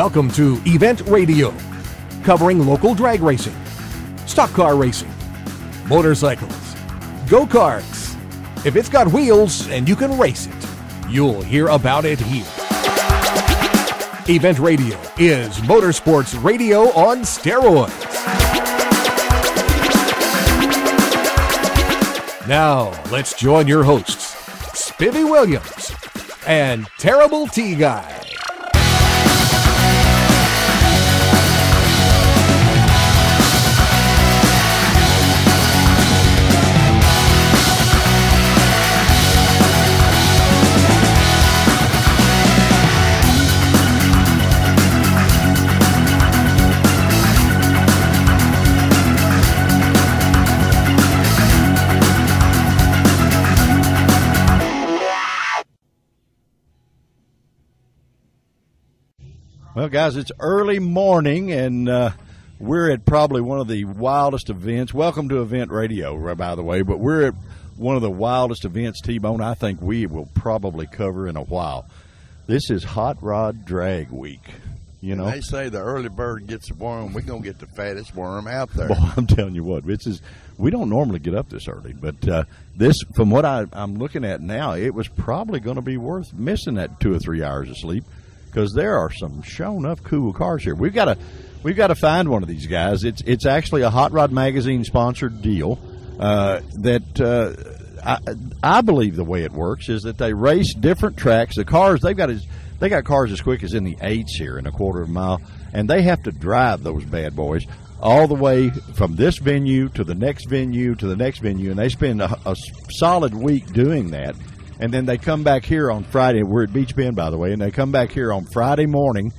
Welcome to Event Radio, covering local drag racing, stock car racing, motorcycles, go karts. If it's got wheels and you can race it, you'll hear about it here. Event Radio is motorsports radio on steroids. Now, let's join your hosts, Spivey Williams and Terrible T Guy. Well, guys, it's early morning, and uh, we're at probably one of the wildest events. Welcome to Event Radio, by the way, but we're at one of the wildest events, T Bone, I think we will probably cover in a while. This is Hot Rod Drag Week. You know, They say the early bird gets the worm. We're gonna get the fattest worm out there. Boy, I'm telling you what, this is. We don't normally get up this early, but uh, this, from what I, I'm looking at now, it was probably going to be worth missing that two or three hours of sleep because there are some show enough cool cars here. We've got to, we've got to find one of these guys. It's it's actually a Hot Rod Magazine sponsored deal uh, that. Uh, I, I believe the way it works is that they race different tracks. The cars they've got is they got cars as quick as in the eights here in a quarter of a mile, and they have to drive those bad boys all the way from this venue to the next venue to the next venue, and they spend a, a solid week doing that. And then they come back here on Friday. We're at Beach Bend, by the way, and they come back here on Friday morning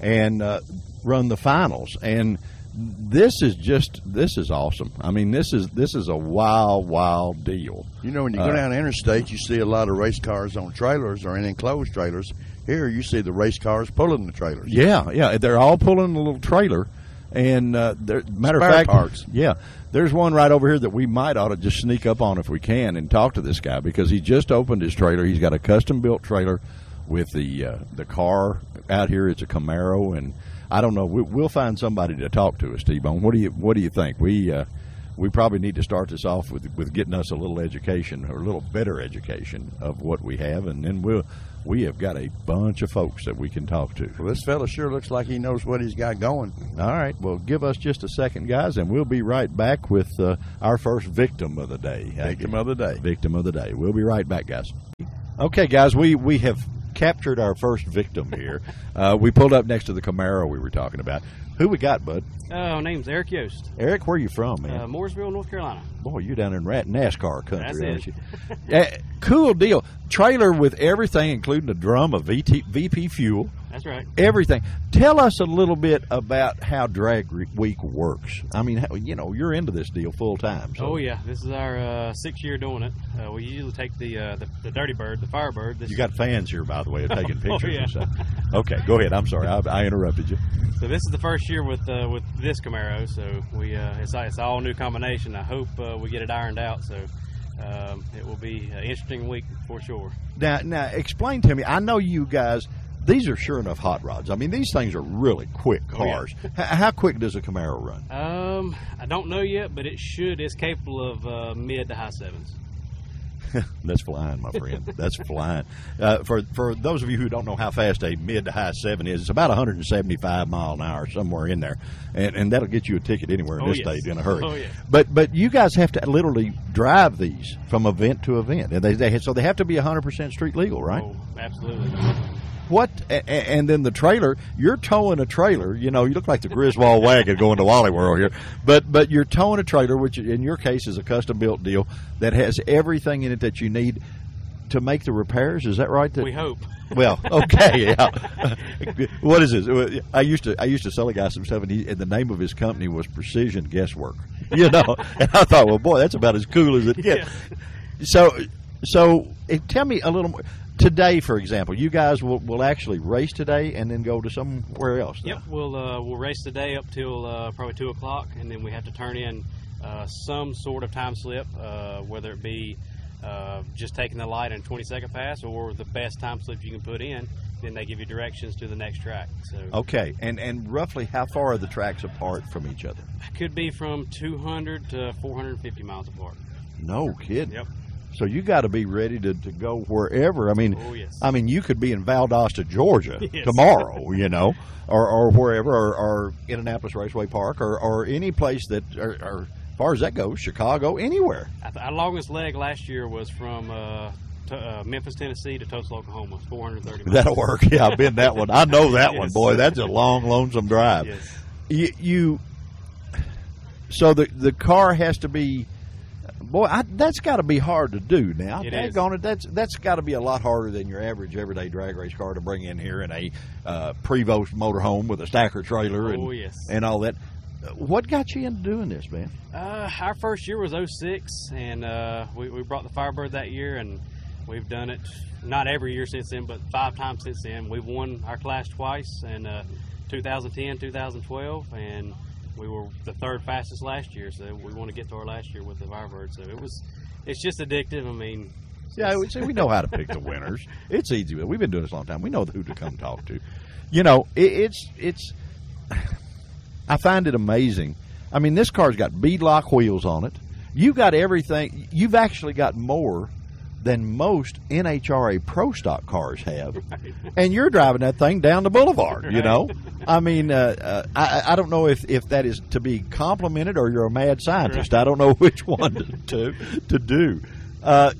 and uh, run the finals. And this is just this is awesome. I mean, this is this is a wild, wild deal. You know, when you go Uh, down the interstate, you see a lot of race cars on trailers or in enclosed trailers. Here, you see the race cars pulling the trailers. Yeah, yeah, they're all pulling a little trailer, and uh, matter Spare of fact, parts. yeah, there's one right over here that we might ought to just sneak up on if we can and talk to this guy because he just opened his trailer. He's got a custom built trailer with the uh, the car out here. It's a Camaro, and I don't know. We, we'll find somebody to talk to us, T Bone. What do you What do you think? We uh, we probably need to start this off with with getting us a little education or a little better education of what we have, and then we'll we have got a bunch of folks that we can talk to. Well, this fella sure looks like he knows what he's got going. All right. Well, give us just a second, guys, and we'll be right back with uh, our first victim of the day. Victim of the day. Victim of the day. We'll be right back, guys. Okay, guys, we we have captured our first victim here. uh, we pulled up next to the Camaro we were talking about. Who we got, bud? Oh, name's Eric Yost, Eric, where you from, man? uh, Mooresville, North Carolina. Boy, you down in rat NASCAR country, That's aren't it. you? Eh, cool deal. Trailer with everything, including a drum of VT, VP fuel. That's right. everything. Tell us a little bit about how Drag Week works. I mean, how, you know, you're into this deal full time. So. Oh yeah, this is our uh, sixth year doing it. Uh, we usually take the, uh, the the Dirty Bird, the Firebird. This You got fans here, by the way, taking Oh, pictures yeah. and stuff. Okay, go ahead. I'm sorry, I, I interrupted you. so this is the first year with uh, with this Camaro. So we uh, it's it's all new combination. I hope uh, we get it ironed out. So um, it will be an interesting week for sure. Now, now, explain to me. I know you guys. These are sure enough hot rods. I mean, these things are really quick Oh, yeah. cars. How quick does a Camaro run? Um, I don't know yet, but it should. It's capable of uh, mid to high sevens. That's flying, my friend. That's flying. Uh, for for those of you who don't know how fast a mid to high seven is, it's about 175 mile an hour, somewhere in there, and and that'll get you a ticket anywhere in Oh, this yes. state in a hurry. Oh, yeah. But but you guys have to literally drive these from event to event, and they, they so they have to be 100 percent street legal, right? Oh, absolutely. What and then the trailer, you're towing a trailer. You know, you look like the Griswold wagon going to Wally World here, but but you're towing a trailer, which in your case is a custom built deal that has everything in it that you need to make the repairs. Is that right? That- We hope. Well, okay, yeah. what is this? I used to I used to sell a guy some stuff, and, he, and the name of his company was Precision Guesswork. You know, and I thought, well, boy, that's about as cool as it gets. So, so eh, tell me a little more. Today, for example, you guys will, will actually race today and then go to somewhere else. Yep, we'll uh, we'll race today up till uh, probably two o'clock, and then we have to turn in uh, some sort of time slip, uh, whether it be uh, just taking the light and 20 second pass, or the best time slip you can put in. then they give you directions to the next track. So Okay, and and roughly how far are the tracks apart from each other? could be from 200 to 450 miles apart. No kidding. Yep. So you got to be ready to, to go wherever. I mean, Oh, yes. I mean, you could be in Valdosta, Georgia Yes. tomorrow, you know, or, or wherever, or, or Indianapolis Raceway Park, or, or any place that, or, or as far as that goes, Chicago, anywhere. Our longest leg last year was from uh, to, uh, Memphis, Tennessee to Tulsa, Oklahoma, 430 miles. That'll work. Yeah, I've been that one. I know that one, boy. That's a long, lonesome drive. Yes. You, you so the the car has to be. Boy, I, that's got to be hard to do now. It is. Daggone it, that's that's got to be a lot harder than your average everyday drag race car to bring in here in a uh, Prevost motorhome with a stacker trailer and Oh, yes. and all that. What got you into doing this, man? Uh, our first year was 06, and uh, we, we brought the Firebird that year, and we've done it not every year since then, but five times since then. We've won our class twice in uh, 2010, 2012, and we were the third fastest last year. So we want to get to our last year with the Firebird. So it was, it's just addictive. I mean, Yeah, we, see, we know how to pick the winners. It's easy. We've been doing this a long time. We know who to come talk to. You know, it, it's it's. I find it amazing. I mean, this car's got beadlock wheels on it. You've got everything. You've actually got more than most NHRA Pro Stock cars have, and you're driving that thing down the boulevard. You know, I mean, uh, uh, I, I don't know if, if that is to be complimented or you're a mad scientist. I don't know which one to to, to do. Uh,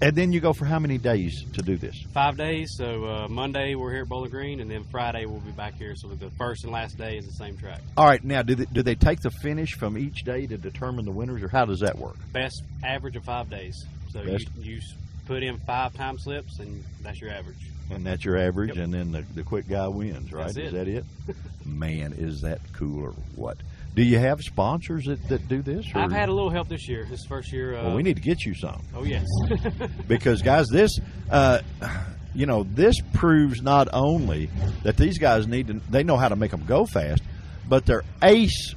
and then you go for how many days to do this? five days. So uh, Monday we're here at Bowling Green, and then Friday we'll be back here. So the first and last day is the same track. All right, now do they, do they take the finish from each day to determine the winners, or how does that work? Best average of five days. So you, you put in five time slips, and that's your average. And that's your average, Yep. and then the, the quick guy wins, right? Is that it? Man, is that cool or what? Do you have sponsors that, that do this? Or? I've had a little help this year. This first year. Uh, Well, we need to get you some Oh yes. because, guys, this, uh, you know, this proves not only that these guys need to, they know how to make them go fast, but they're ace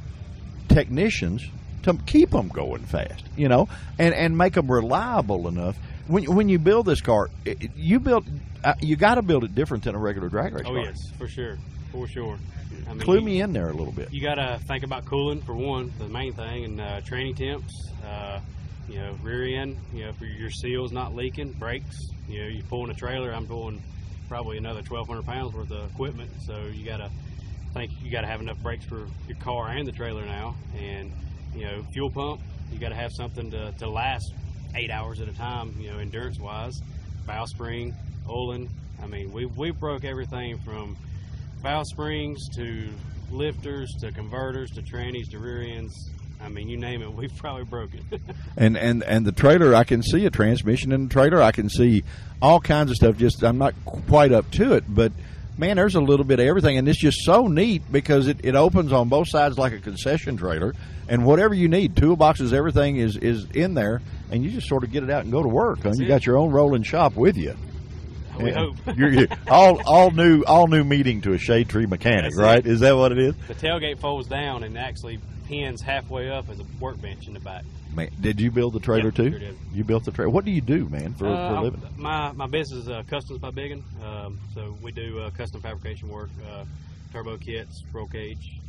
technicians to keep them going fast, you know, and and make them reliable enough. When when you build this car, it, you build uh, you got to build it different than a regular drag race oh car. yes, for sure, for sure. I mean, Clue me in there a little bit. You got to think about cooling for one, the main thing, and uh, training temps. Uh, you know, rear end. You know, for your seals not leaking, brakes. You know, you're pulling a trailer. I'm pulling probably another 1,200 pounds worth of equipment. So you got to think you got to have enough brakes for your car and the trailer now. And you know, fuel pump. You got to have something to, to last eight hours at a time. You know, endurance wise. Bow spring, Olin. I mean, we we broke everything from bow springs to lifters to converters to trannies to rear ends. I mean, you name it, we've probably broke it. And and and the trailer, I can see a transmission in the trailer. I can see all kinds of stuff. Just I'm not quite up to it, but man, there's a little bit of everything, and it's just so neat because it, it opens on both sides like a concession trailer, and whatever you need, toolboxes, everything is is in there, and you just sort of get it out and go to work. And you it. got your own rolling shop with you. we Yeah. hope. You're, you're all all new all new meeting to a shade tree mechanic, That's right? Is that what it is? the tailgate folds down and actually pins halfway up as a workbench in the back. Man, did you build the trailer Yeah, too? sure did. You built the trailer. What do you do, man, for, Uh, for a living? my my business is uh, Customs by Biggin. Um, so we do uh, custom fabrication work, uh, turbo kits, roll cage.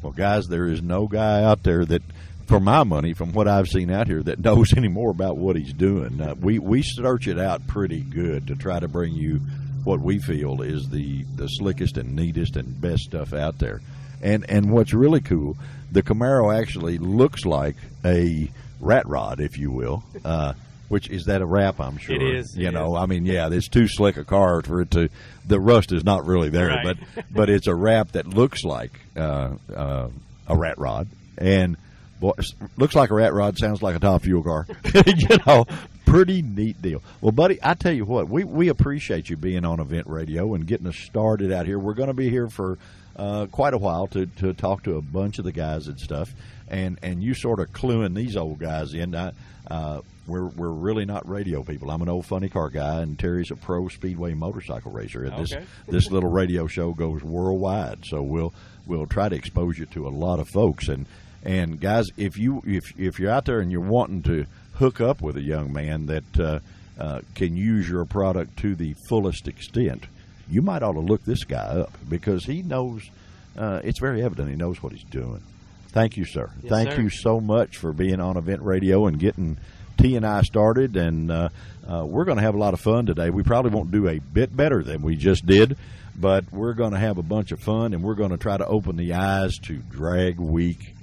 Well, guys, there is no guy out there that, for my money, from what I've seen out here, that knows any more about what he's doing. Uh, we we search it out pretty good to try to bring you what we feel is the the slickest and neatest and best stuff out there. And and what's really cool, the Camaro actually looks like a rat rod, if you will. Uh, which is that a wrap? I'm sure It is, You it know, is. I mean, yeah, it's too slick a car for it to. The rust is not really there, Right. but but it's a wrap that looks like uh, uh, a rat rod, and boy, looks like a rat rod. Sounds like a top fuel car. you know, pretty neat deal. Well, buddy, I tell you what, we we appreciate you being on Event Radio and getting us started out here. We're going to be here for uh, quite a while to to talk to a bunch of the guys and stuff, and and you sort of cluing these old guys in. I, uh, we're we're really not radio people. I'm an old funny car guy, and Terry's a pro speedway motorcycle racer. And This Okay. this little radio show goes worldwide, so we'll we'll try to expose you to a lot of folks. And and guys, if you if if you're out there and you're wanting to hook up with a young man that uh, uh, can use your product to the fullest extent, you might ought to look this guy up because he knows. Uh, it's very evident he knows what he's doing. Thank you, sir. Yes, Thank sir. you so much for being on Event Radio and getting T and I started. And uh, uh, we're going to have a lot of fun today. We probably won't do a bit better than we just did, but we're going to have a bunch of fun and we're going to try to open the eyes to Drag Week.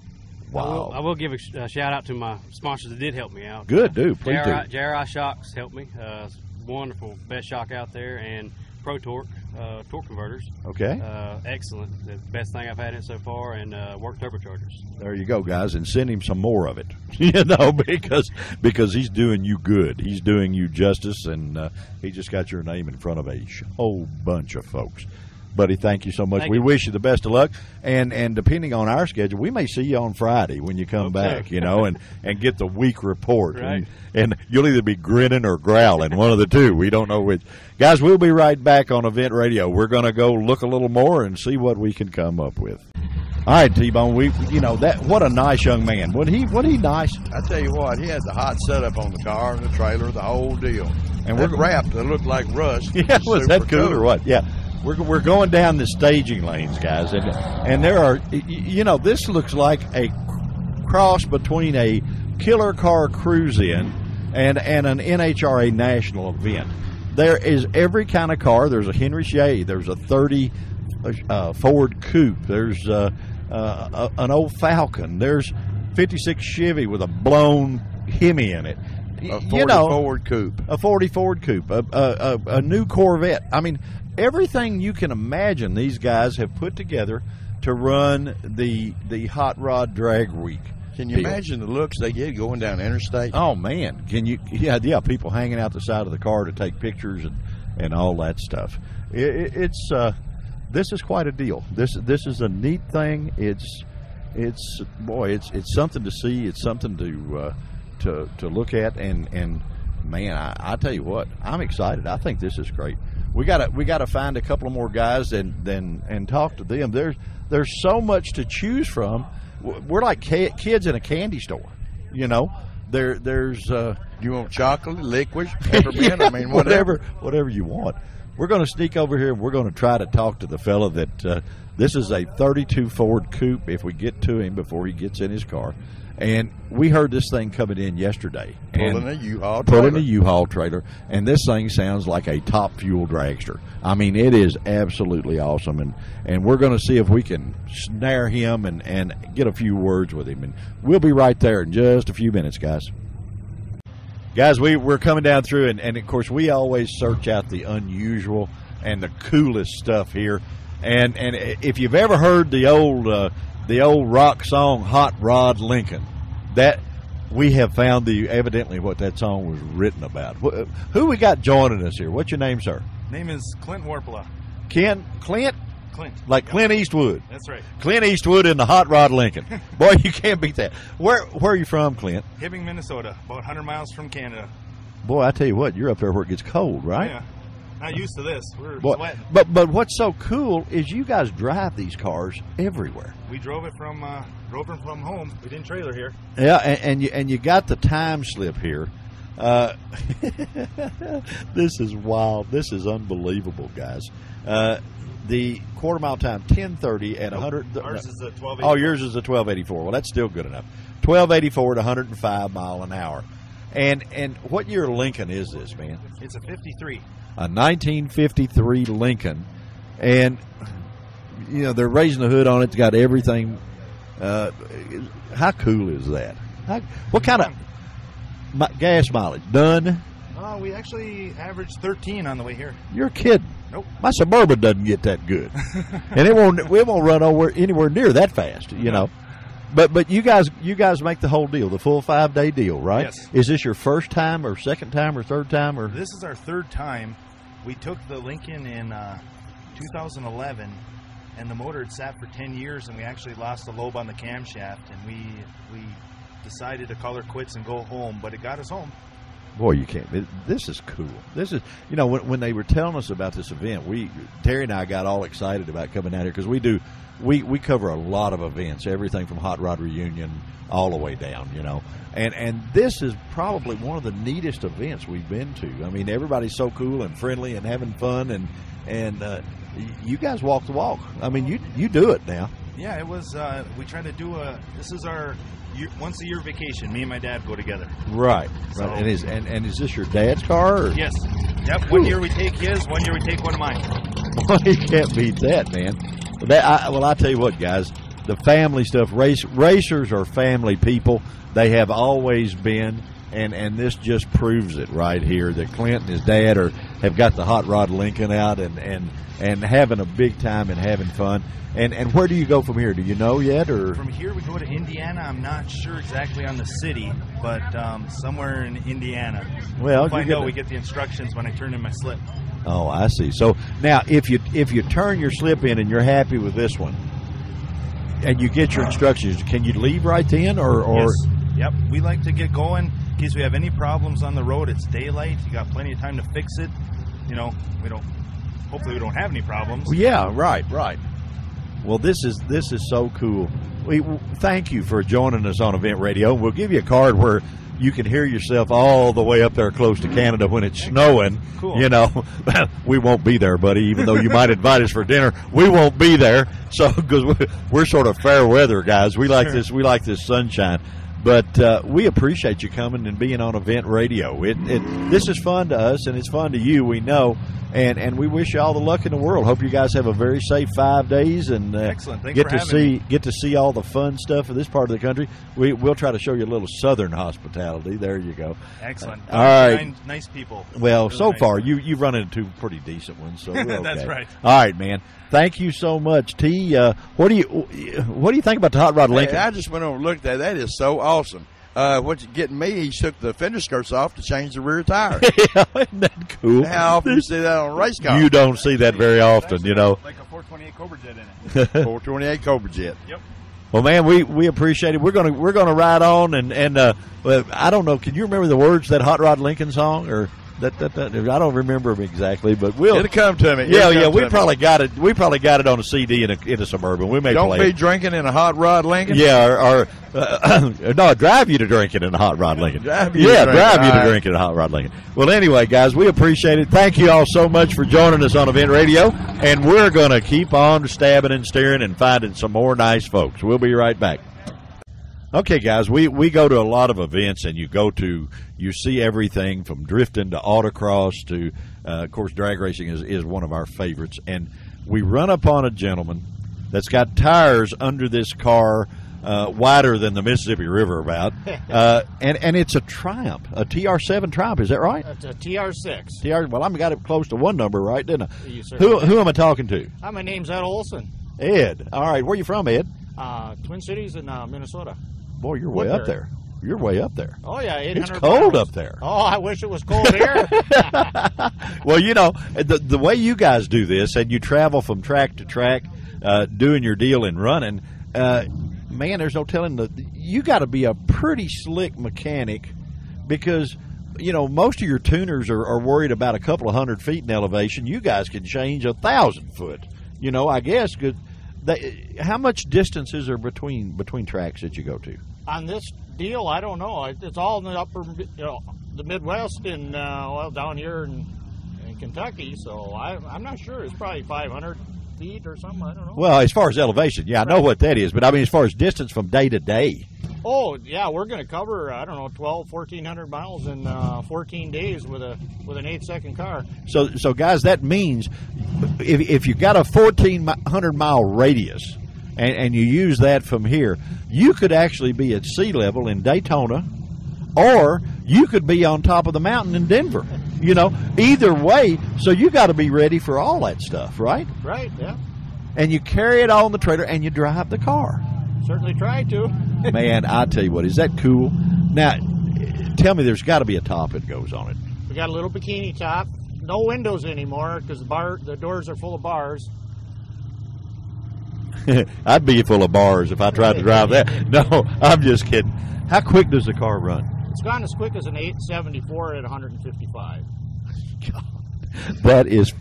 I will, I will give a, sh- a shout out to my sponsors that did help me out. Good, dude. Please do. JRI, JRI Shocks helped me. Uh, wonderful, best shock out there, and Pro Torque uh, torque converters. Okay. Uh, excellent, the best thing I've had it so far, and uh, work turbochargers. There you go, guys, and send him some more of it. you know, because because he's doing you good. He's doing you justice, and uh, he just got your name in front of a whole bunch of folks. Buddy, thank you so much. Thank we you. wish you the best of luck, and and depending on our schedule, we may see you on Friday when you come Hope so. back. You know, and and get the week report, Right. and, and you'll either be grinning or growling, one of the two. We don't know which. Guys, we'll be right back on Event Radio. We're going to go look a little more and see what we can come up with. All right, T Bone. We, you know that. What a nice young man. What he, what he nice. I tell you what, he had the hot setup on the car and the trailer, the whole deal. And And we're- we're wrapped It looked like rust. Yeah, was that super cool or what? Yeah, we're we're going down the staging lanes, guys, and and there are, you know, this looks like a cross between a killer car cruise in and and an NHRA national event. There is every kind of car. There's a Henry J. There's a 30 uh, Ford Coupe. There's uh, uh, a, an old Falcon. There's 56 Chevy with a blown Hemi in it. A 40 you know, Ford coupe. a 40 Ford Coupe, a, a, a, a new Corvette. I mean, everything you can imagine these guys have put together to run the the hot rod drag week. Can you deal. imagine the looks they get going down interstate? Oh man, can you? Yeah, yeah. People hanging out the side of the car to take pictures and and all that stuff. It, it, it's uh, this is quite a deal. This this is a neat thing. It's it's boy, it's it's something to see. It's something to uh, to to look at. And and man, I, I tell you what, I'm excited. I think this is great. We gotta we gotta find a couple of more guys and then and talk to them. There's there's so much to choose from. We're like kids in a candy store. You know, there there's. Uh, You want chocolate, liquid, peppermint? I mean, whatever. whatever you want. We're going to sneak over here and we're going to try to talk to the fella that uh, this is a 32 Ford Coupe. If we get to him before he gets in his car, and we heard this thing coming in yesterday, Pulling a U-Haul trailer. a U-Haul trailer, and this thing sounds like a top fuel dragster. I mean, it is absolutely awesome, and and we're going to see if we can snare him and and get a few words with him, and we'll be right there in just a few minutes, guys. Guys, we, we're coming down through, and, and of course, we always search out the unusual and the coolest stuff here. And and if you've ever heard the old uh, the old rock song "Hot Rod Lincoln," that we have found the evidently what that song was written about. Who we got joining us here? What's your name, sir? Name is Clint Warpla. Ken Clint, Clint. like Clint Eastwood. That's right. Clint Eastwood in the Hot Rod Lincoln. Boy, you can't beat that. Where where are you from, Clint? Hibbing, Minnesota, about 100 miles from Canada. Boy, I tell you what, you're up there where it gets cold, right? Yeah. Not used to this. We're Boy, sweating. but but what's so cool is you guys drive these cars everywhere. We drove it from uh, drove it from home. We didn't trailer here. Yeah, and, and you and you got the time slip here. Uh, this is wild. This is unbelievable, guys. Uh, the quarter mile time ten thirty at Nope. hundred. Ours is a 12. Oh, yours is a twelve eighty four. Well, that's still good enough. Twelve eighty four at one hundred and five mile an hour. And and what year Lincoln is this, man? It's a 53. A 1953 Lincoln, and you know they're raising the hood on it. It's got everything. Uh, how cool is that? How, what kind of mi- gas mileage? None. Uh, we actually averaged 13 on the way here. You're kidding. Nope. My suburban doesn't get that good, and it won't. It won't run over anywhere near that fast. You know. But but you guys you guys make the whole deal, the full five day deal, right? Yes. Is this your first time or second time or third time or? This is our third time. We took the Lincoln in uh, 2011, and the motor had sat for 10 years, and we actually lost the lobe on the camshaft, and we we decided to call her quits and go home. But it got us home. Boy, you can't. it- This is cool. This is, you know, when, when they were telling us about this event, we Terry and I got all excited about coming out here because we do, we we cover a lot of events, everything from Hot Rod Reunion all the way down. You know, and and this is probably one of the neatest events we've been to. I mean, everybody's so cool and friendly and having fun, and and uh, you guys walk the walk. I mean, you you do it now. Yeah, it was. Uh, we try to do a. This is our year, once a year vacation. Me and my dad go together. Right, So- right. And is and, and is this your dad's car? Or? Yes. Yep. One year we take his. One year we take one of mine. Well, you can't beat that, man. That, I, well, I tell you what, guys, the family stuff. Race racers are family people. They have always been, and and this just proves it right here. That Clint and his dad are have got the hot rod Lincoln out and and and having a big time and having fun. And and where do you go from here? Do you know yet, or From here we go to Indiana. I'm not sure exactly on the city, but um, somewhere in Indiana. well, find get out. We get the instructions when I turn in my slip. Oh, I see. So now, if you if you turn your slip in and you're happy with this one, and you get your instructions, can you leave right then, or or yes. Yep. We like to get going in case we have any problems on the road. It's daylight. You got plenty of time to fix it. You know, we don't. Hopefully, we don't have any problems. Well, yeah, right, right. Well, this is this is so cool. We thank you for joining us on Event Radio. We'll give you a card where you can hear yourself all the way up there close to Canada when it's snowing. Cool. You know, we won't be there, buddy. Even though you might invite us for dinner, we won't be there. So because we're, we're sort of fair weather guys, we like Sure. this. We like this sunshine. But uh, we appreciate you coming and being on Event Radio. It, it this is fun to us, and it's fun to you. We know, and and we wish you all the luck in the world. Hope you guys have a very safe five days and uh, Excellent. Thanks get to see me. get to see all the fun stuff of this part of the country. We we'll try to show you a little southern hospitality. There you go. Excellent. All right. Nice, nice people. Well, Really so nice. far you you've run into two pretty decent ones, so we're okay. That's right. All right, man. Thank you so much, T. Uh, what do you what do you think about the hot rod Lincoln? Hey, I just went over and looked at that. That is so awesome. Uh, what's getting me? He took the fender skirts off to change the rear tire. Isn't that cool? How often you see that on a race car? You don't see that very often, you know. Like a 428 Cobra Jet in it. 428 Cobra Jet. Yep. Well, man, we, we appreciate it. We're gonna we're gonna ride on, and and uh, I don't know. Can you remember the words to that Hot Rod Lincoln song, or that that, that I don't remember them exactly, but we'll. It'll come to me. yeah, It'll yeah, we to me. probably got it. We probably got it on a CD in a in a suburban. We may don't be it. drinking in a hot rod Lincoln. Yeah, or, or uh, no, drive you to drinking in a hot rod Lincoln. Drive to yeah, drink. drive you to drinking in a hot rod Lincoln. Well, anyway, guys, we appreciate it. Thank you all so much for joining us on Event Radio, and we're going to keep on stabbing and steering and finding some more nice folks. We'll be right back. Okay, guys, we, we go to a lot of events, and you go to you see everything from drifting to autocross to, uh, of course, drag racing is, is one of our favorites. And we run upon a gentleman that's got tires under this car uh, wider than the Mississippi River, about, uh, and and it's a Triumph, a TR7 Triumph. Is that right? That's a TR6. TR. Well, I've got it close to one number, right? Didn't I? You Who who am I talking to? Hi, my name's Ed Olson. Ed. All right, where you from, Ed? Uh, Twin Cities in uh, Minnesota. Boy, you're way up there. You're way up there. Oh yeah, It's cold miles. up there. Oh, I wish it was cold here. well, you know, the the way you guys do this, and you travel from track to track, uh, doing your deal and running. Uh, man, there's no telling the. You got to be a pretty slick mechanic because you know most of your tuners are, are worried about a couple of hundred feet in elevation. You guys can change a thousand foot. You know, I guess. Good. They, how much distance is there between between tracks that you go to? On this deal, I don't know. It's all in the upper, you know, the Midwest and uh, well down here in, in Kentucky. So I, I'm not sure. It's probably 500 feet or something. I don't know. Well, as far as elevation, yeah, I know what that is, but I mean, as far as distance from day to day. Oh yeah, we're going to cover I don't know 12, 1400 miles in uh, 14 days with a with an eight second car. So, so guys, that means if, if you got a fourteen hundred mile radius and, and you use that from here, you could actually be at sea level in Daytona, or you could be on top of the mountain in Denver. You know, either way. So you got to be ready for all that stuff, right? Right? Yeah. And you carry it all on the trailer and you drive the car. Certainly tried to. Man, I tell you what, is that cool? Now, tell me, there's got to be a top that goes on it. We got a little bikini top. No windows anymore because the bar the doors are full of bars. I'd be full of bars if I tried to drive that. No, I'm just kidding. How quick does the car run? It's gone as quick as an 874 at 155. God, That is,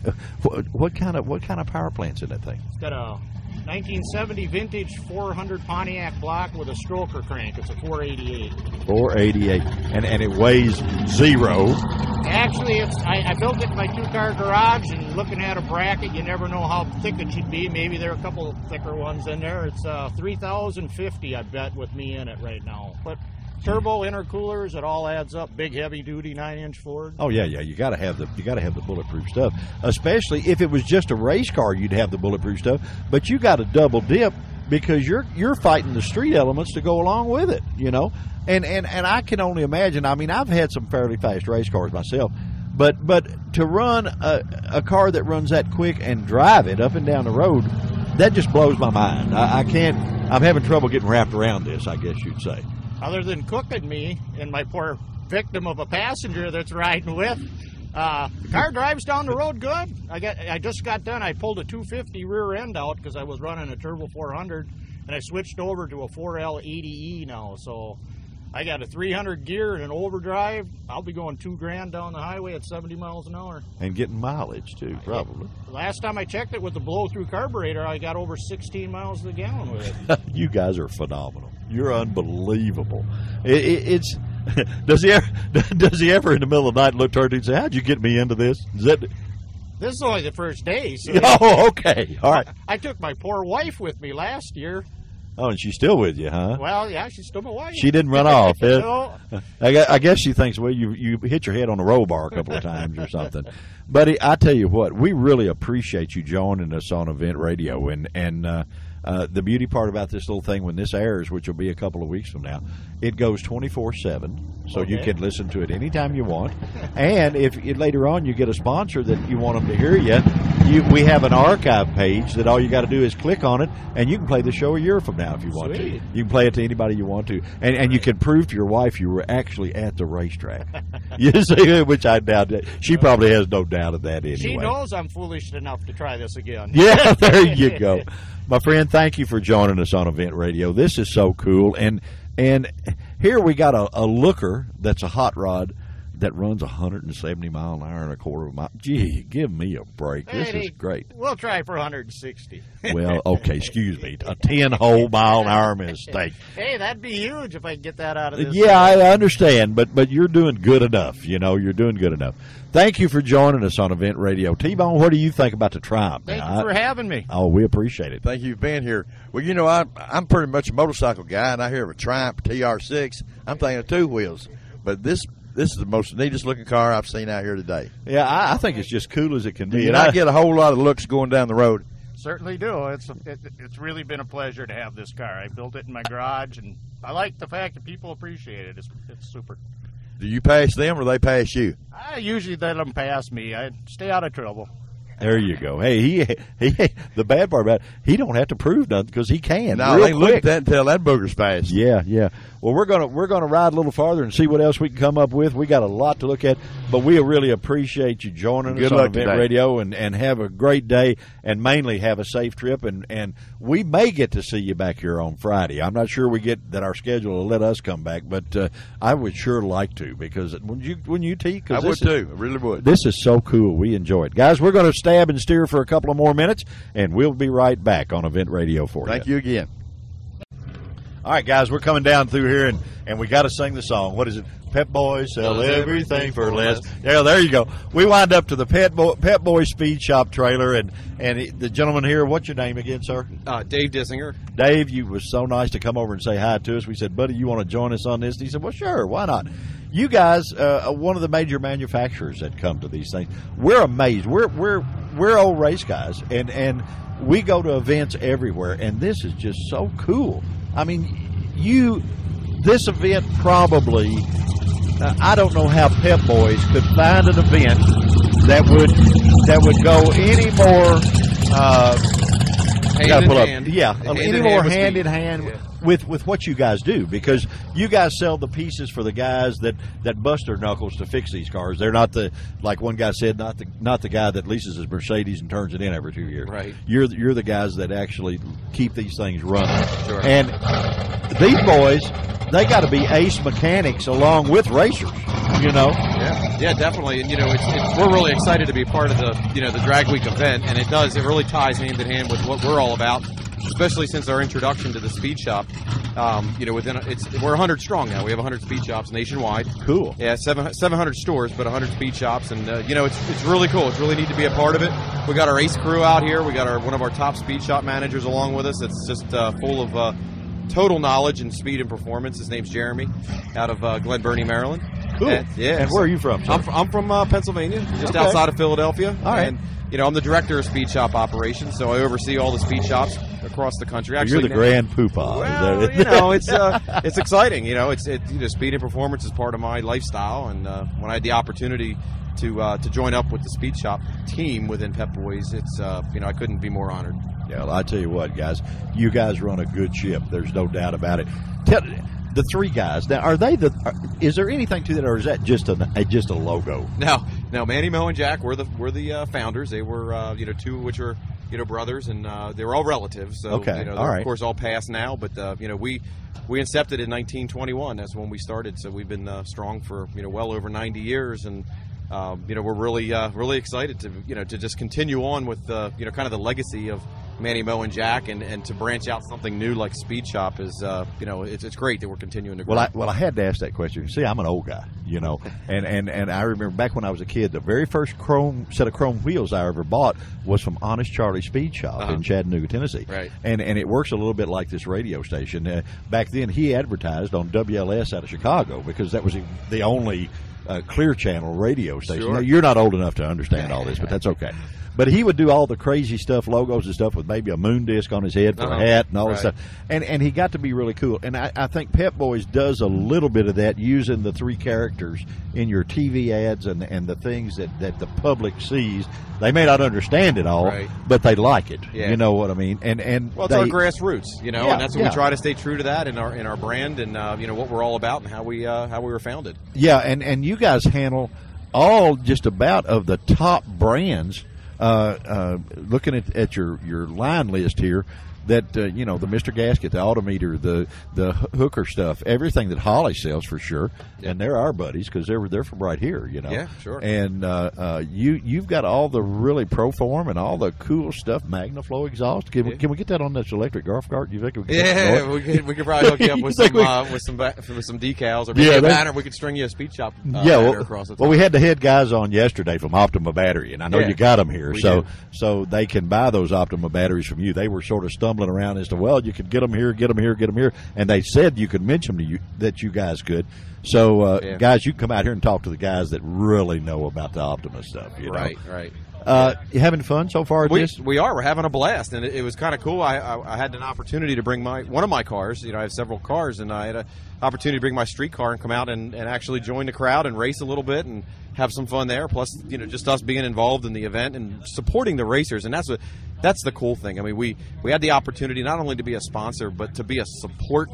what, what kind of what kind of power plant's in that thing? It's got a 1970 vintage 400 Pontiac block with a stroker crank. It's a 488. 488, and and it weighs zero. Actually, it's I, I built it in my two-car garage, and looking at a bracket, you never know how thick it should be. Maybe there are a couple thicker ones in there. It's uh, 3,050, I bet, with me in it right now. But turbo intercoolers, it all adds up. Big, heavy-duty nine-inch Ford. Oh yeah, yeah. You got to have the you got to have the bulletproof stuff. Especially if it was just a race car, you'd have the bulletproof stuff. But you got to double dip because you're you're fighting the street elements to go along with it. You know, and and and I can only imagine. I mean, I've had some fairly fast race cars myself. But but to run a, a car that runs that quick and drive it up and down the road, that just blows my mind. I, I can't. I'm having trouble getting wrapped around this. I guess you'd say. Other than cooking me and my poor victim of a passenger that's riding with, uh, the car drives down the road good. I got. I just got done. I pulled a 250 rear end out because I was running a turbo 400, and I switched over to a 4L 80E now. So I got a 300 gear and an overdrive. I'll be going two grand down the highway at 70 miles an hour. And getting mileage too, probably. Last time I checked it with the blow through carburetor, I got over 16 miles to the gallon with it. you guys are phenomenal. You're unbelievable. It, it, it's does he ever does he ever in the middle of the night look toward you and say, "How'd you get me into this?" Is that? This is only the first day. So Oh, okay. All right. I took my poor wife with me last year. Oh, and she's still with you, huh? Well, yeah, she's still my wife. She didn't run off. eh? no, I gue- I guess she thinks, well, you you hit your head on a roll bar a couple of times or something. Buddy, I tell you what, we really appreciate you joining us on Event Radio, and and uh, uh, the beauty part about this little thing when this airs, which will be a couple of weeks from now, it goes twenty four seven, so you can listen to it anytime you want. And if it, later on you get a sponsor that you want them to hear you, you we have an archive page that all you got to do is click on it, and you can play the show a year from now if you want Sweet. to. You can play it to anybody you want to, and and you can prove to your wife you were actually at the racetrack. you see, which I doubt. That. She probably has no doubt of that anyway. she knows I'm foolish enough to try this again. Yeah, there you go, my friend. Thank you for joining us on Event Radio. This is so cool, and and here we got a, a looker that's a hot rod that runs 170 mile an hour and a quarter of a mile. Gee, give me a break. This is great. We'll try for 160. Well, okay, excuse me, a 10 whole mile an hour mistake. hey, that'd be huge if I could get that out of this. Yeah, I understand, but but you're doing good enough. You know, you're doing good enough. Thank you for joining us on Event Radio. T Bone, what do you think about the Triumph? Thank Now, you for I- having me. oh, we appreciate it. Thank you for being here. Well, you know, I, I'm pretty much a motorcycle guy, and I hear of a Triumph TR6. I'm thinking of two wheels, but this this is the most neatest looking car I've seen out here today. Yeah, I, I think it's just cool as it can be. And I- get a whole lot of looks going down the road? Certainly do. It's it, it's really been a pleasure to have this car. I built it in my garage, and I like the fact that people appreciate it. It's, it's super. Do you pass them or they pass you? I usually let them pass me. I stay out of trouble. there you go. Hey, he he. The bad part about it, he don't have to prove nothing because he can. No, real they look at that and tell that booger's fast. Yeah, yeah. Well, we're gonna we're gonna ride a little farther and see what else we can come up with. We got a lot to look at, but we really appreciate you joining us Good on luck Event today. Radio and, and have a great day and mainly have a safe trip and, and we may get to see you back here on Friday. I'm not sure we get that our schedule will let us come back, but uh, I would sure like to because when you when you T, 'cause I would is- too. I really would. this is so cool. We enjoy it. Guys, we're going to stab and steer for a couple of more minutes, and we'll be right back on Event Radio for you. Thank you again. All right, guys, we're coming down through here, and, and we got to sing the song. What is it? Pep Boys sell everything for less. Yeah, there you go. We wind up to the Pep Boy, Pep Boy Speed Shop trailer, and and the gentleman here. What's your name again, sir? Uh, Dave Dissinger. Dave, you was so nice to come over and say hi to us. We said, buddy, you want to join us on this? And he said, well, sure, why not? You guys, uh, are one of the major manufacturers that come to these things. We're amazed. We're we're we're old race guys, and and we go to events everywhere, and this is just so cool. I mean, you this event probably. Uh, I don't know how Pep Boys could find an event that would that would go any more uh, Hand gotta pull up. hand. Yeah, Hand any more hand with hand speed. in hand Yeah. with with what you guys do because you guys sell the pieces for the guys that that bust their knuckles to fix these cars. They're not the like one guy said, not the not the guy that leases his Mercedes and turns it in every two years. Right. You're you're the guys that actually keep these things running. Sure. And these boys, they got to be ace mechanics along with racers. You know, Yeah, yeah, definitely. And you know, it's, it's, we're really excited to be part of the you know the Drag Week event, and it does it really ties hand in hand with what we're all about, especially since our introduction to the speed shop. Um, you know, within it's we're 100 strong now. We have 100 speed shops nationwide. Cool. Yeah, seven, 700 stores, but 100 speed shops, and uh, you know, it's it's really cool. It's really neat to be a part of it. We got our ace crew out here. We got our one of our top speed shop managers along with us. It's just uh, full of. Uh, Total knowledge and speed and performance. His name's Jeremy, out of uh, Glen Burnie, Maryland. Yeah. And where are you from? I'm, fr- I'm from uh, Pennsylvania, just Okay. outside of Philadelphia. All right. And, you know, I'm the director of speed shop operations, so I oversee all the speed shops across the country. Actually, You're the now- grand poopah. Well, you know, it's uh, it's exciting. You know, it's it, you know, speed and performance is part of my lifestyle, and uh, when I had the opportunity to uh, to join up with the speed shop team within Pep Boys, it's uh, you know I couldn't be more honored. Yeah, well, I tell you what, guys, you guys run a good ship. There's no doubt about it. Tell the three guys now. Are they the? Are, is there anything to that, or is that just a, a just a logo? No, no, Manny, Mo, and Jack were the were the uh, founders. They were uh, you know two which are you know brothers, and uh, they were all relatives. So Okay, you know, all right. of course all passed now, but uh, you know we we incepted in 1921. That's when we started. So we've been uh, strong for you know well over 90 years, and um, you know we're really uh, really excited to you know to just continue on with uh, you know kind of the legacy of Manny, Mo, and Jack, and, and to branch out something new like Speed Shop is uh, you know it's, it's great that we're continuing to grow. Well, I well I had to ask that question. See, I'm an old guy, you know, and and and I remember back when I was a kid, the very first chrome set of chrome wheels I ever bought was from Honest Charlie Speed Shop Uh-huh. in Chattanooga, Tennessee. Right. And and it works a little bit like this radio station. Uh, back then, he advertised on WLS out of Chicago because that was the, the only uh, clear channel radio station. Sure. Now, you're not old enough to understand all this, but that's okay. But he would do all the crazy stuff, logos and stuff with maybe a moon disc on his head for Uh-huh. a hat and all this stuff and and he got to be really cool. And I, I think Pep Boys does a little bit of that using the three characters in your TV ads and and the things that that the public sees. They may not understand it all, Right. but they like it. Yeah. You know what I mean? And and Well, it's they, our grassroots, you know, Yeah, and that's what yeah. we try to stay true to that in our in our brand and uh, you know what we're all about and how we uh, how we were founded. Yeah, and and you guys handle all just about of the top brands. Uh, uh, looking at, at your your line list here, that uh, you know the Mister Gasket, the Autometer, the the hooker stuff, everything that Holley sells for sure, and they're our buddies because they're they're from right here, you know. Yeah, sure. And uh, uh, you you've got all the really Proform and all the cool stuff, MagnaFlow exhaust. Can, we, Yeah. can we get that on this electric golf cart? You think we can? Yeah, we could, we could probably hook you up with some we- uh, with some ba- with some decals or maybe Yeah, a banner. We could string you a speed shop uh, yeah, well, across well, we had the head guys on yesterday from Optima Battery, and I know Yeah, you got them here, we so do. so they can buy those Optima batteries from you. They were sort of stumbling around as to well, you could get them here, get them here, get them here, and they said you could mention to you that you guys could. So, uh, Yeah. guys, you can come out here and talk to the guys that really know about the Optima stuff. You know, right, right. Uh, you having fun so far? We, we are. We're having a blast, and it, it was kind of cool. I, I, I had an opportunity to bring my one of my cars. You know, I have several cars, and I had an opportunity to bring my street car and come out and, and actually join the crowd and race a little bit and have some fun there. Plus, you know, just us being involved in the event and supporting the racers, and that's what that's the cool thing. I mean, we we had the opportunity not only to be a sponsor, but to be a support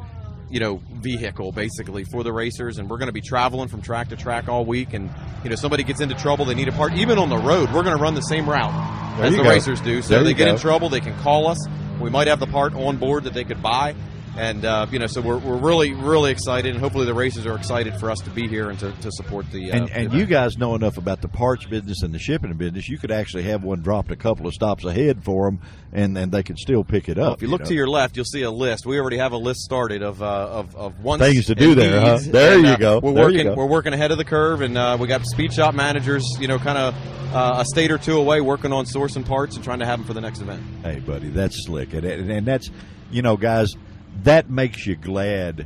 you know vehicle basically for the racers and we're going to be traveling from track to track all week and you know somebody gets into trouble they need a part even on the road we're going to run the same route There as the go. racers do so There they get in trouble they can call us we might have the part on board that they could buy and uh, you know so we're, we're really really excited and hopefully the racers are excited for us to be here and to, to support the uh, and and you guys know enough about the parts business and the shipping business. You could actually have one dropped a couple of stops ahead for them, and and they could still pick it up. Well, if you look know. to your left, you'll see a list. We already have a list started of uh, of of wants Things to do there, huh? There And, you uh, go. We're There you working. go. We're working ahead of the curve, and uh, we got speed shop managers, you know, kind of uh, a state or two away, working on sourcing parts and trying to have them for the next event. Hey, buddy, that's slick, and, and, and that's you know, guys, that makes you glad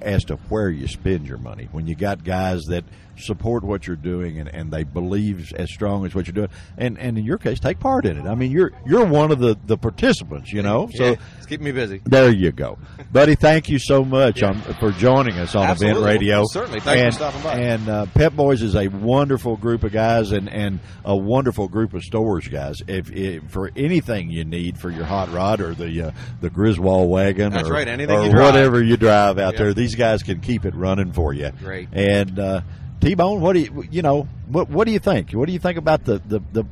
as to where you spend your money. When you got guys that support what you're doing and, and they believe as strong as what you're doing, and and in your case, take part in it. I mean, you're you're one of the the participants, you know. So Yeah, it's keeping me busy. there you go, buddy. Thank you so much Yeah. on, for joining us on Absolutely. Event Radio. Certainly. Thank you for and, stopping by. And uh, Pep Boys is a wonderful group of guys and, and a wonderful group of stores, guys. If, if for anything you need for your hot rod or the uh, the Griswold wagon, That's or, right, anything or you whatever you drive out Yeah. there, these guys can keep it running for you. Great. And uh, T Bone, what do you you know what what do you think? What do you think about the the, the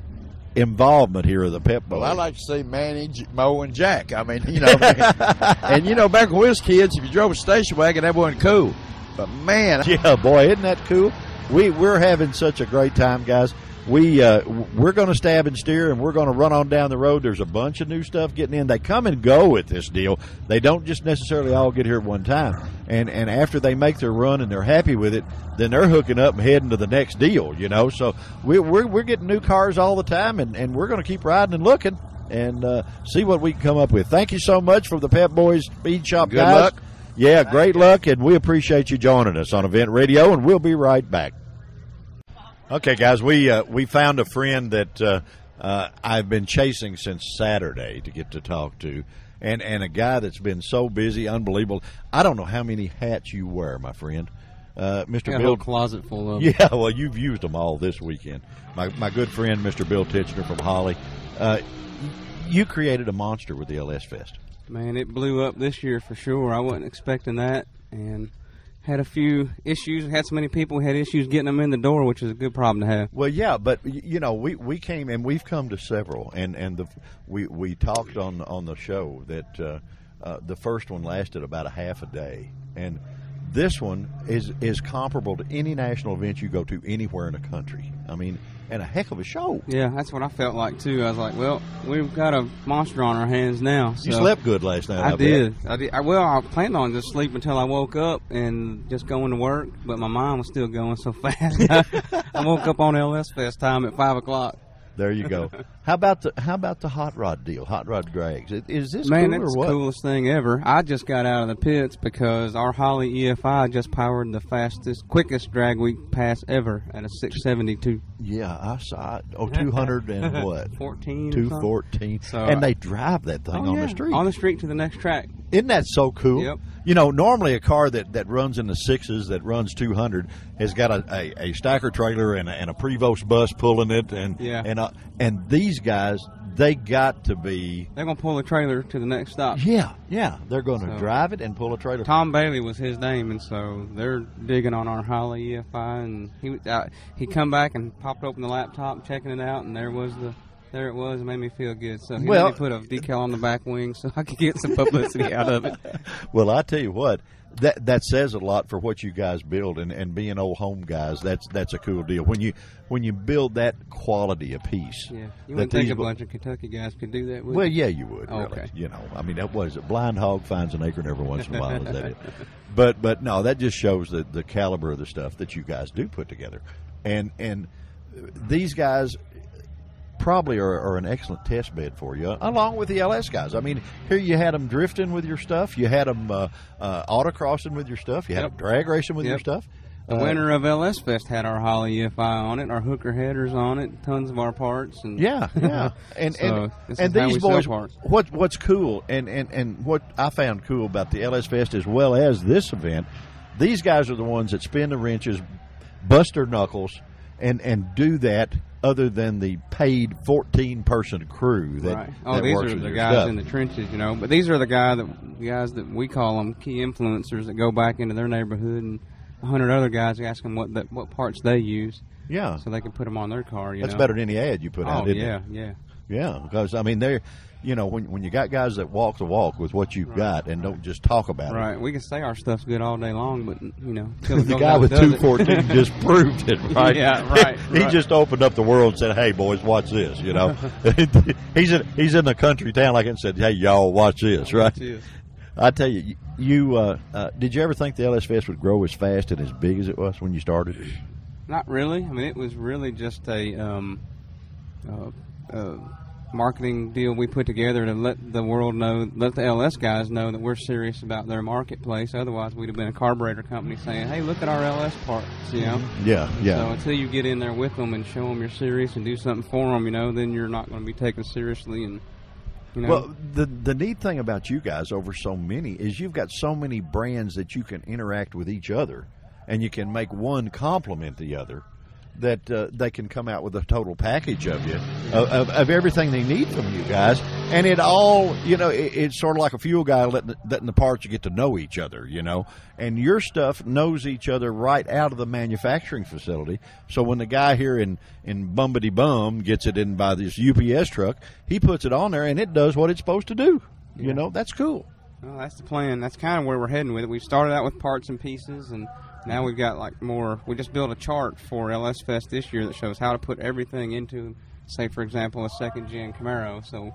involvement here of the Pep Boys? Well, I like to see Manny, Mo, and Jack. I mean, you know, and you know, back when we was kids, if you drove a station wagon, that wasn't cool. But man, yeah, boy, isn't that cool? we we're having such a great time, guys. We uh, we're going to stab and steer, and we're going to run on down the road. There's a bunch of new stuff getting in. They come and go with this deal. They don't just necessarily all get here one time. And and after they make their run and they're happy with it, then they're hooking up and heading to the next deal. You know, so we, we're we're getting new cars all the time, and and we're going to keep riding and looking and uh, see what we can come up with. Thank you so much from the Pep Boys Speed Shop Good guys. luck. Yeah, great luck, and we appreciate you joining us on Event Radio, and we'll be right back. Okay, guys, we uh, we found a friend that uh, uh, I've been chasing since Saturday to get to talk to, and and a guy that's been so busy, unbelievable. I don't know how many hats you wear, my friend, uh, Mr. Got Bill. closet full of. Yeah, well, you've used them all this weekend. My my good friend, Mr. Bill Titchener from Holley. Uh, you created a monster with the LS Fest. Man, it blew up this year for sure. I wasn't expecting that, and had a few issues. Had so many people had issues getting them in the door, which is a good problem to have. Well, yeah, but you know, we, we came and we've come to several, and and the we we talked on on the show that uh, uh, the first one lasted about a half a day, and this one is is comparable to any national event you go to anywhere in the country. I mean, and a heck of a show. Yeah, that's what I felt like too. I was like, well, we've got a monster on our hands now. You slept good last night. I bet. did. I did. I, well, I planned on just sleeping until I woke up and just going to work, but my mind was still going so fast. I woke up on LS Fest time at five o'clock. There you go. how about the how about the hot rod deal? Hot rod drags. Is- Is this Man, cool that's or the what? coolest thing ever. I just got out of the pits because our Holley EFI just powered the fastest, quickest drag week pass ever at a 672. Yeah, I saw it. Oh, 200 and what? 14 or something. 214. So, and they drive that thing Oh, on yeah. the street. On the street to the next track. Isn't that so cool? Yep. You know, normally a car that, that runs in the sixes, that runs 200, has got a, a, a stacker trailer and a, and a Prevost bus pulling it, and Yeah. and uh, and these guys, they got to be. They're going to pull the trailer to the next stop. Yeah, yeah, they're going to So- drive it and pull a trailer. Tom Bailey was his name, and so they're digging on our Holley EFI, and he uh, he come back and popped open the laptop, checking it out, and there was the there it was. It made me feel good. So he Well- put a decal on the back wing so I could get some publicity out of it. Well, I tell you what, that that says a lot for what you guys build, and, and being old home guys, that's that's a cool deal. When you when you build that quality of piece, Yeah, you wouldn't think these a bunch of Kentucky guys could do that. Well, you? yeah, you would. Oh, really. okay. You know, I mean, that was it. Blind hog finds an acorn every once in a while. Is that it? But but no, that just shows the the caliber of the stuff that you guys do put together, and and these guys probably are, are an excellent test bed for you, along with the LS guys. I mean, here you had them drifting with your stuff, you had them uh, uh, autocrossing with your stuff, you had Yep. them drag racing with your stuff. The Uh, winner of LS Fest had our Holley EFI on it, our Hooker headers on it, tons of our parts, and Yeah, yeah, and So, and and these boys. parts. What what's cool and, and and what I found cool about the LS Fest as well as this event, these guys are the ones that spin the wrenches, bust their knuckles, and and do that. Other than the paid fourteen person crew that, right. Oh, that these are the guys stuff. in the trenches, you know. But these are the guy that guys that we call them key influencers that go back into their neighborhood and a hundred other guys ask them what the, what parts they use, yeah, so they can put them on their car. You that's know? better than any ad you put out. Oh isn't yeah, it? yeah. yeah. Because I mean, they're you know when when you got guys that walk the walk with what you've got and don't just talk about it. Right. We can say our stuff's good all day long, but you know, the guy with two fourteen just proved it, right? Yeah, right, he right. just opened up the world and said, "Hey, boys, watch this." You know, he's in he's in the country town like it and said, "Hey, y'all, watch this." Right? I tell you, you uh, uh, did you ever think the LS Fest would grow as fast and as big as it was when you started? Not really. I mean, it was really just a um, uh, uh, marketing deal we put together to let the world know, let the LS guys know that we're serious about their marketplace. Otherwise, we'd have been a carburetor company saying, "Hey, look at our LS parts," you know. Mm-hmm. Yeah, yeah. So until you get in there with them and show them you're serious and do something for them, you know, then you're not going to be taken seriously. And you know, Well, the the neat thing about you guys over so many is you've got so many brands that you can interact with each other, and you can make one complement the other. That uh, they can come out with a total package of you of, of, everything they need from you guys, and it all you know it, it's sort of like a fuel guy letting the, letting the parts you get to know each other, you know, and your stuff knows each other right out of the manufacturing facility. So when the guy here in in Bumbity Bum gets it in by this UPS truck, he puts it on there and it does what it's supposed to do. You know, that's cool. Well, that's the plan. That's kind of where we're heading with it. We started out with parts and pieces, and Now we've got like more. We just built a chart for LS Fest this year that shows how to put everything into, say, for example, a second gen Camaro. So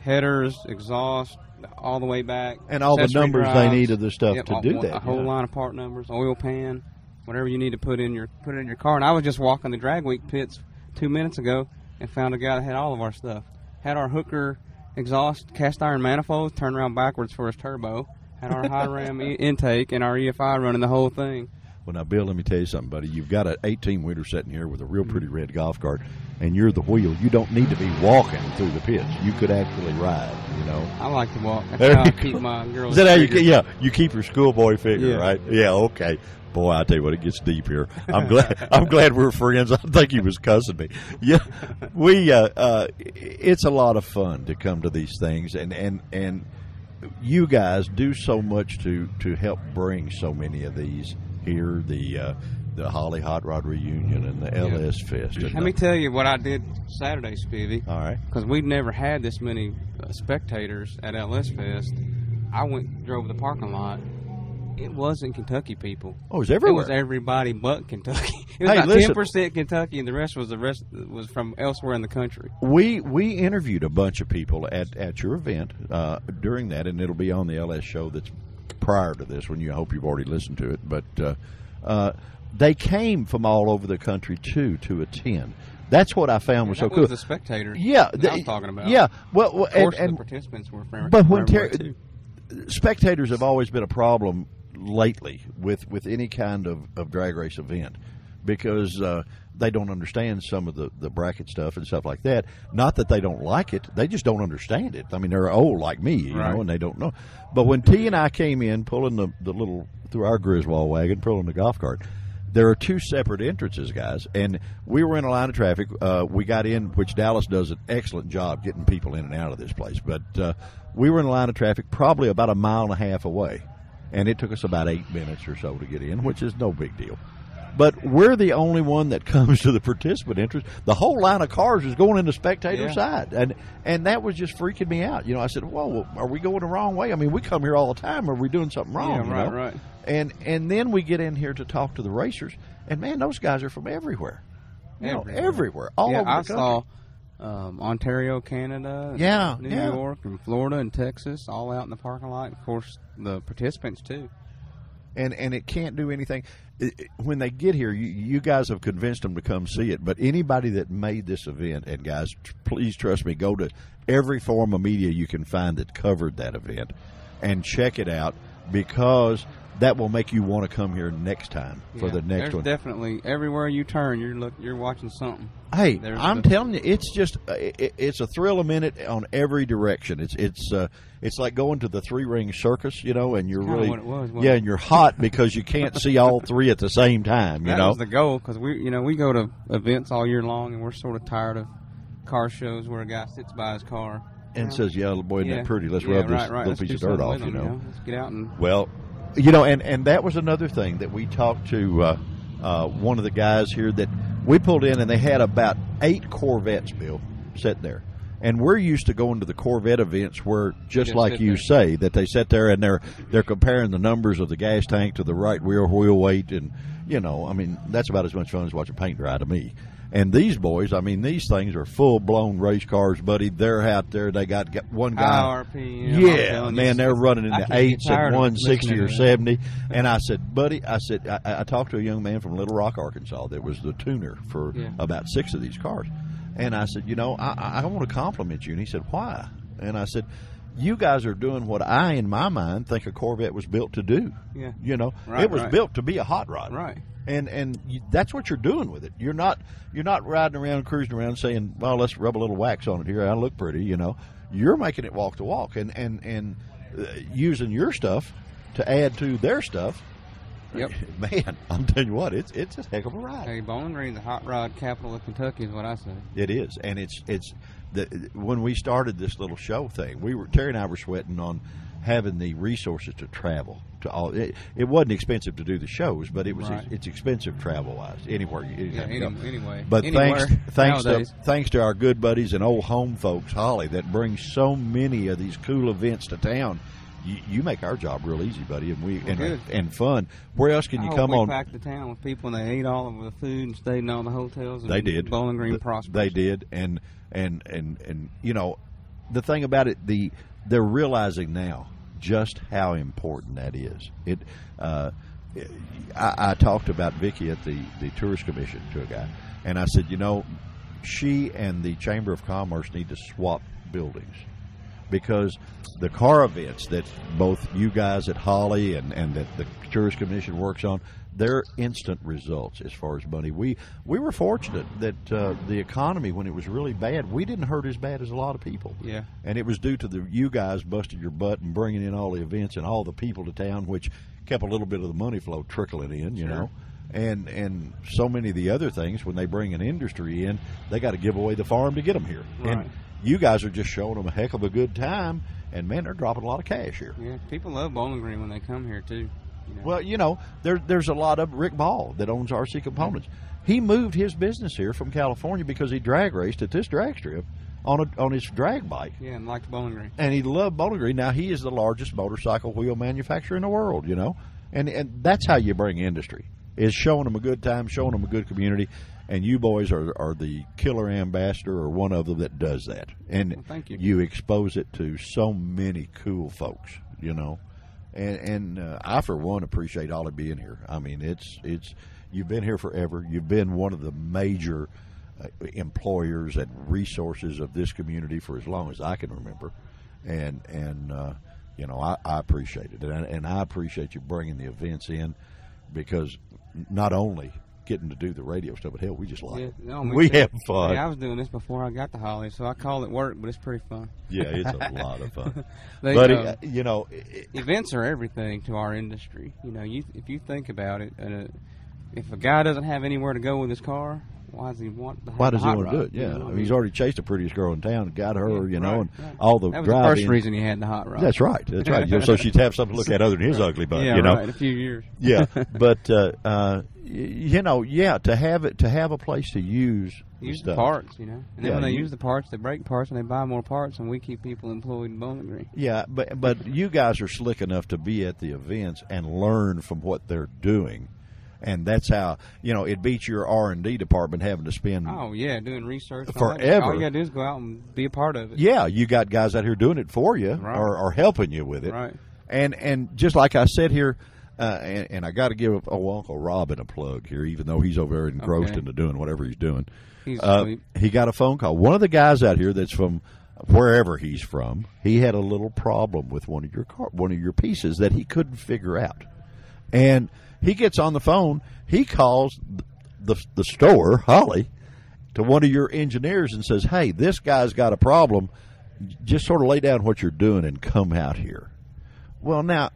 headers, exhaust, all the way back, And all the numbers they drives. need of the stuff Yep, to all- do that. a whole yeah. line of part numbers, oil pan, whatever you need to put in your put in your car. And I was just walking the drag week pits two minutes ago and found a guy that had all of our stuff. Had our Hooker exhaust cast iron manifolds turned around backwards for his turbo. Had our high ram e- intake and our EFI running the whole thing. Well, now, Bill, let me tell you something, buddy. You've got an 18 wheeler sitting here with a real pretty Mm-hmm. red golf cart, and you're the wheel. You don't need to be walking through the pits. You could actually ride. You know. I like to walk. That's There how I you keep go. my girls. Is that how you? figure. ke- Yeah, you keep your schoolboy figure, Yeah. right? Yeah. Okay. Boy, I tell you what, it gets deep here. I'm glad. I'm glad we're friends. I think he was cussing me. Yeah, we. Uh, uh, it's a lot of fun to come to these things, and and and you guys do so much to to help bring so many of these here. The uh, the Holley Hot Rod reunion and the LS Fest. Let me tell you what I did Saturday, Spivey. All right. Because we've never had this many uh, spectators at LS Fest. I went drove the parking lot. It wasn't Kentucky people. Oh, it was everywhere. It was everybody but Kentucky. It was Hey, about ten percent Kentucky, and the rest was the rest was from elsewhere in the country. We we interviewed a bunch of people at, at your event uh, during that, and it'll be on the LS show that's prior to this one. You I hope you've already listened to it, but uh, uh, they came from all over the country too to attend. That's what I found was that so cool. was the spectators. yeah, the- I was talking about. Yeah, well, well of course and, and the participants were from. but when everywhere, Ter- too. spectators have always been a problem lately with with any kind of, of drag race event because uh, they don't understand some of the, the bracket stuff and stuff like that. Not that they don't like it; they just don't understand it. I mean, they're old like me, you Right. know, and they don't know. But when T and I came in pulling the, the little through our Griswold wagon, pulling the golf cart. There are two separate entrances, guys, and we were in a line of traffic. Uh, we got in, which Dallas does an excellent job getting people in and out of this place. But uh, we were in a line of traffic, probably about a mile and a half away, and it took us about eight minutes or so to get in, which is no big deal. But we're the only one that comes to the participant entrance. The whole line of cars is going in the spectator Yeah. side, and and that was just freaking me out. You know, I said, "Whoa, are we going the wrong way? I mean, we come here all the time. Are we doing something wrong?" Yeah, you right, know? right. And and then we get in here to talk to the racers, and man, those guys are from everywhere. You know, Everywhere. everywhere, all yeah, over I the country. saw um, Ontario, Canada, Yeah, New yeah. York, and Florida, and Texas, all out in the parking lot. Of course, the participants too. And and it can't do anything. When they get here, you, you guys have convinced them to come see it. But anybody that made this event, and guys, tr- please trust me, go to every form of media you can find that covered that event, and check it out because that will make you want to come here next time for Yeah, the next there's one. definitely everywhere you turn, you're look, you're watching something. Hey, There's I'm the- telling you, it's just uh, it, it's a thrill a minute on every direction. It's it's uh, it's like going to the three ring circus, you know, and you're really what it was, yeah, it? and you're hot because you can't see all three at the same time. You that know, was the goal because we, you know, we go to events all year long, and we're sort of tired of car shows where a guy sits by his car and says, "Yeah, little boy, isn't yeah. that pretty? Let's yeah, rub right, this right. little Let's piece of dirt off." You them, know. Let's get out and Well, you know, and and that was another thing that we talked to uh, uh, one of the guys here that we pulled in, and they had about eight Corvettes, Bill, sitting there. And we're used to going to the Corvette events where, just like you there. say, that they sit there and they're they're comparing the numbers of the gas tank to the right rear wheel weight, and you know, I mean, that's about as much fun as watching paint dry to me. And these boys, I mean, these things are full blown race cars, buddy. They're out there. They got, got one guy. RPM. Yeah, you, man, they're running in the eights at of one sixty or seventy. And I said, buddy, I said, I, I talked to a young man from Little Rock, Arkansas, that was the tuner for Yeah. about six of these cars. And I said, you know, I I want to compliment you. And he said, why? And I said, you guys are doing what I, in my mind, think a Corvette was built to do. Yeah. You know, Right, it was right. built to be a hot rod. Right. And and you, that's what you're doing with it. You're not you're not riding around cruising around saying, well, let's rub a little wax on it here. I look pretty. You know, you're making it walk the walk and and and uh, using your stuff to add to their stuff. Yep. Man, I'm telling you what, it's it's a heck of a ride. Hey, Bowling Green's the hot rod capital of Kentucky, is what I say. It is, and it's it's the when we started this little show thing, we were Terry and I were sweating on having the resources to travel to all. It, it wasn't expensive to do the shows, but it was Right. it's expensive travel wise anywhere. You, Yeah, any, anyway. But Anywhere thanks thanks to thanks to our good buddies and old home folks, Holley, that brings so many of these cool events to town. You, you make our job real easy, buddy, and we and, and fun. Where else can you come we on? packed the town with people and they ate all of the food and stayed in all the hotels. And They did. Bowling Green Th- prospered. They did, and and and and you know, the thing about it, the they're realizing now just how important that is. It. Uh, I, I talked about Vicky at the the tourist commission to a guy, and I said, you know, she and the Chamber of Commerce need to swap buildings because the car events that both you guys at Holley and, and that the Tourist Commission works on, they're instant results as far as money. We we were fortunate that uh, the economy, when it was really bad, we didn't hurt as bad as a lot of people. Yeah. and it was due to the you guys busting your butt and bringing in all the events and all the people to town, which kept a little bit of the money flow trickling in. You know. And and so many of the other things when they bring an industry in, they got to give away the farm to get them here. Right. And you guys are just showing them a heck of a good time, and man, they're dropping a lot of cash here. Yeah, people love Bowling Green when they come here too. You know. Well, you know, there, there's a lot of Rick Ball that owns RC Components. He moved his business here from California because he drag raced at this drag strip on a, on his drag bike, yeah, and liked Bowling Green. and he loved Bowling Green. Now he is the largest motorcycle wheel manufacturer in the world. You know, and and that's how you bring industry is showing them a good time, showing them a good community. And you boys are, are the killer ambassador or one of them that does that. And Well, thank you. you expose it to so many cool folks, you know. And and uh, I for one appreciate Holley being here. I mean, it's it's you've been here forever. You've been one of the major uh, employers and resources of this community for as long as I can remember. And and uh, you know, I, I appreciate it, and, and I appreciate you bringing the events in because not only getting to do the radio stuff, but hell, we just like Yeah, it. no, we too. have fun. Hey, I was doing this before I got to Holley, so I call it work, but it's pretty fun. yeah, it's a lot of fun. They, But uh, uh, you know, it, events are everything to our industry. You know, you if you think about it, uh, if a guy doesn't have anywhere to go with his car, why does he want? Why does he want to do it? You Yeah, know, I mean, he's already chased the prettiest girl in town, got her, you know, right, and right. all the that was the drive first reason he had the hot rod. That's right. That's right. So she'd have something to look at other than his ugly butt. yeah, you know. right. In a few years. yeah, but uh, uh, you know, yeah, to have it to have a place to use Use the parts, you know. And then Yeah, when they you- use the parts, they break parts and they buy more parts, and we keep people employed in Bowling Green. Yeah, but but you guys are slick enough to be at the events and learn from what they're doing, and that's how you know it beats your R and D department having to spend. Oh yeah, doing research and all that. Forever. All you gotta do is go out and be a part of it. Yeah, you got guys out here doing it for you Right. or, or helping you with it. Right. And and just like I said here, uh, and, and I got to give oh, Uncle Robin a plug here, even though he's over engrossed Okay. into doing whatever he's doing. He's Uh, he got a phone call. One of the guys out here that's from wherever he's from, he had a little problem with one of your car, one of your pieces that he couldn't figure out. And he gets on the phone. He calls the the store Holley to one of your engineers and says, "Hey, this guy's got a problem. Just sort of lay down what you're doing and come out here." Well, now,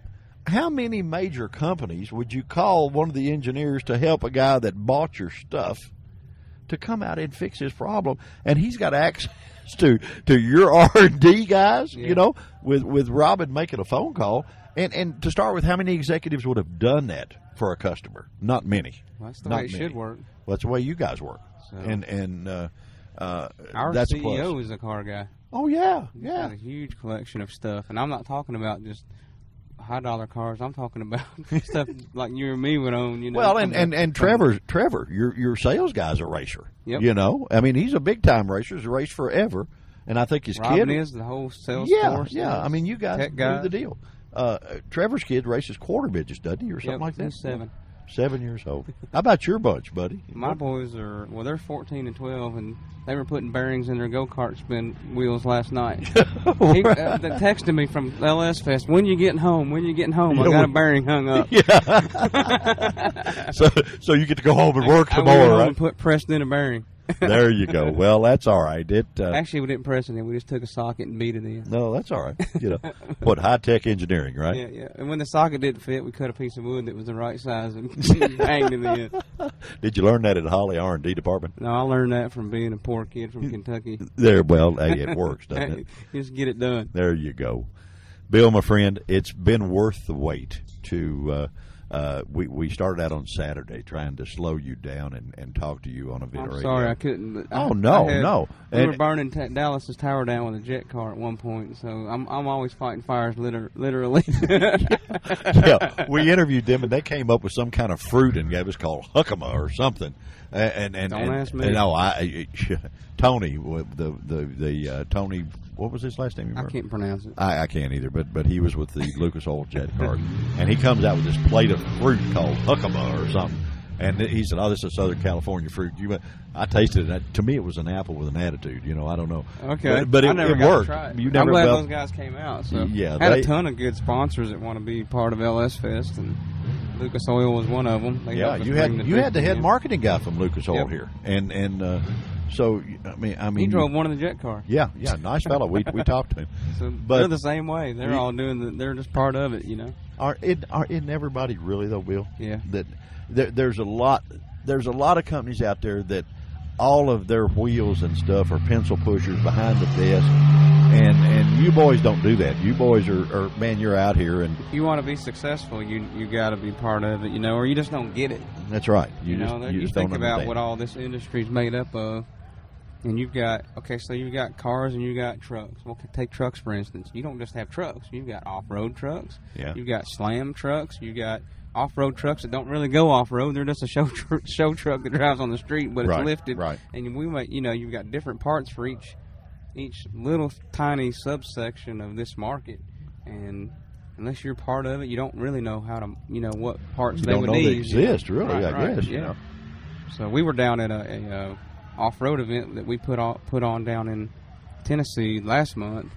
how many major companies would you call one of the engineers to help a guy that bought your stuff to come out and fix his problem? And he's got access to to your R and D guys, Yeah. you know, with with Robin making a phone call. And and to start with, how many executives would have done that for a customer? Not many. Well, that's the Not way it many. should work. Well, that's the way you guys work. So- And and uh, uh, Our that's a CEO plus. is a car guy. Oh yeah, He's yeah. got a huge collection of stuff, and I'm not talking about just high dollar cars. I'm talking about stuff like you and me would own. You know. Well, and, and, and Trevor, Trevor, your your sales guy's a racer. Yep. You know, I mean, he's a big time racer. He's raced forever, and I think his Robin kid is the whole sales Yeah, force. yeah. is I mean, you guys do the deal. Uh, Trevor's kid races quarter midgets, doesn't he, or something Yep, like that? seven. Seven years old. How about your bunch, buddy? My boys are well, they're 14 and 12, and they were putting bearings in their go kart spin wheels last night. he uh, they texted me from LS Fest. When you getting home? When you getting home? I Yeah, got a bearing hung up. Yeah. so, so you get to go home and work I went home right? put pressed in a bearing. There you go. Well, that's all right. It uh, Actually, we didn't press it in. We just took a socket and beat it in. no, that's all right. You know what? High tech engineering, right? Yeah, yeah. And when the socket didn't fit, we cut a piece of wood that was the right size and banged it in. Did you learn that at Holley R and D department? No, I learned that from being a poor kid from Kentucky. There, well, hey, it works, doesn't it? Just get it done. There you go, Bill, my friend. It's been worth the wait to uh, uh, we we started out on Saturday trying to slow you down and, and talk to you on a video. I'm sorry I couldn't. I- Oh, no, had- no. We And- were burning ta Dallas's tower down with a jet car at one point, so I'm I'm always fighting fires, liter- literally. yeah, we interviewed them and they came up with some kind of fruit and gave us called huckama or something. And and and, Don't and, ask me. no, I Tony the the the uh, Tony what was his last name? You I can't pronounce it. I, I can't either, but but he was with the Lucas Oil Jet Card, and he comes out with this plate of fruit called huckama or something. And he said, "Oh, this is Southern California fruit." You, went- I tasted it. To me, it was an apple with an attitude. You know, I don't know. Okay, but, but it, it worked. it. You I'm never glad felt- those guys came out. So Yeah, had they- a ton of good sponsors that want to be part of LS Fest, and Lucas Oil was one of them. They yeah, you had the you had the head in. marketing guy from Lucas Oil Yep. here, and and uh, so I mean, I mean, He drove one of the jet cars. Yeah, yeah, nice fellow. We we talked to him. So But- they're the same way. They're all doing. The, they're just part of it, you know. Are it are isn't everybody really though, Bill? Yeah. That there, there's a lot there's a lot of companies out there that all of their wheels and stuff are pencil pushers behind the desk, and and you boys don't do that. You boys are, are man, you're out here, and If you want to be successful, you you got to be part of it, you know, or you just don't get it. that's right. You, You, just know, you, you, just think about what all this industry is made up of, and you've got okay, so you've got cars and you've got trucks. Well, take trucks for instance. You don't just have trucks. You've got off-road trucks. Yeah. You've got slam trucks. You've got off-road trucks that don't really go off-road. They're just a show tr- show truck that drives on the street, but it's Right, lifted. right. And we might, you know, you've got different parts for each each little tiny subsection of this market, and unless you're part of it, you don't really know how to, you know, what parts You they don't would know they need. know. exist, really, Right, I right, guess, Yeah. you know. So we were down at a, a uh, off-road event that we put on put on down in Tennessee last month,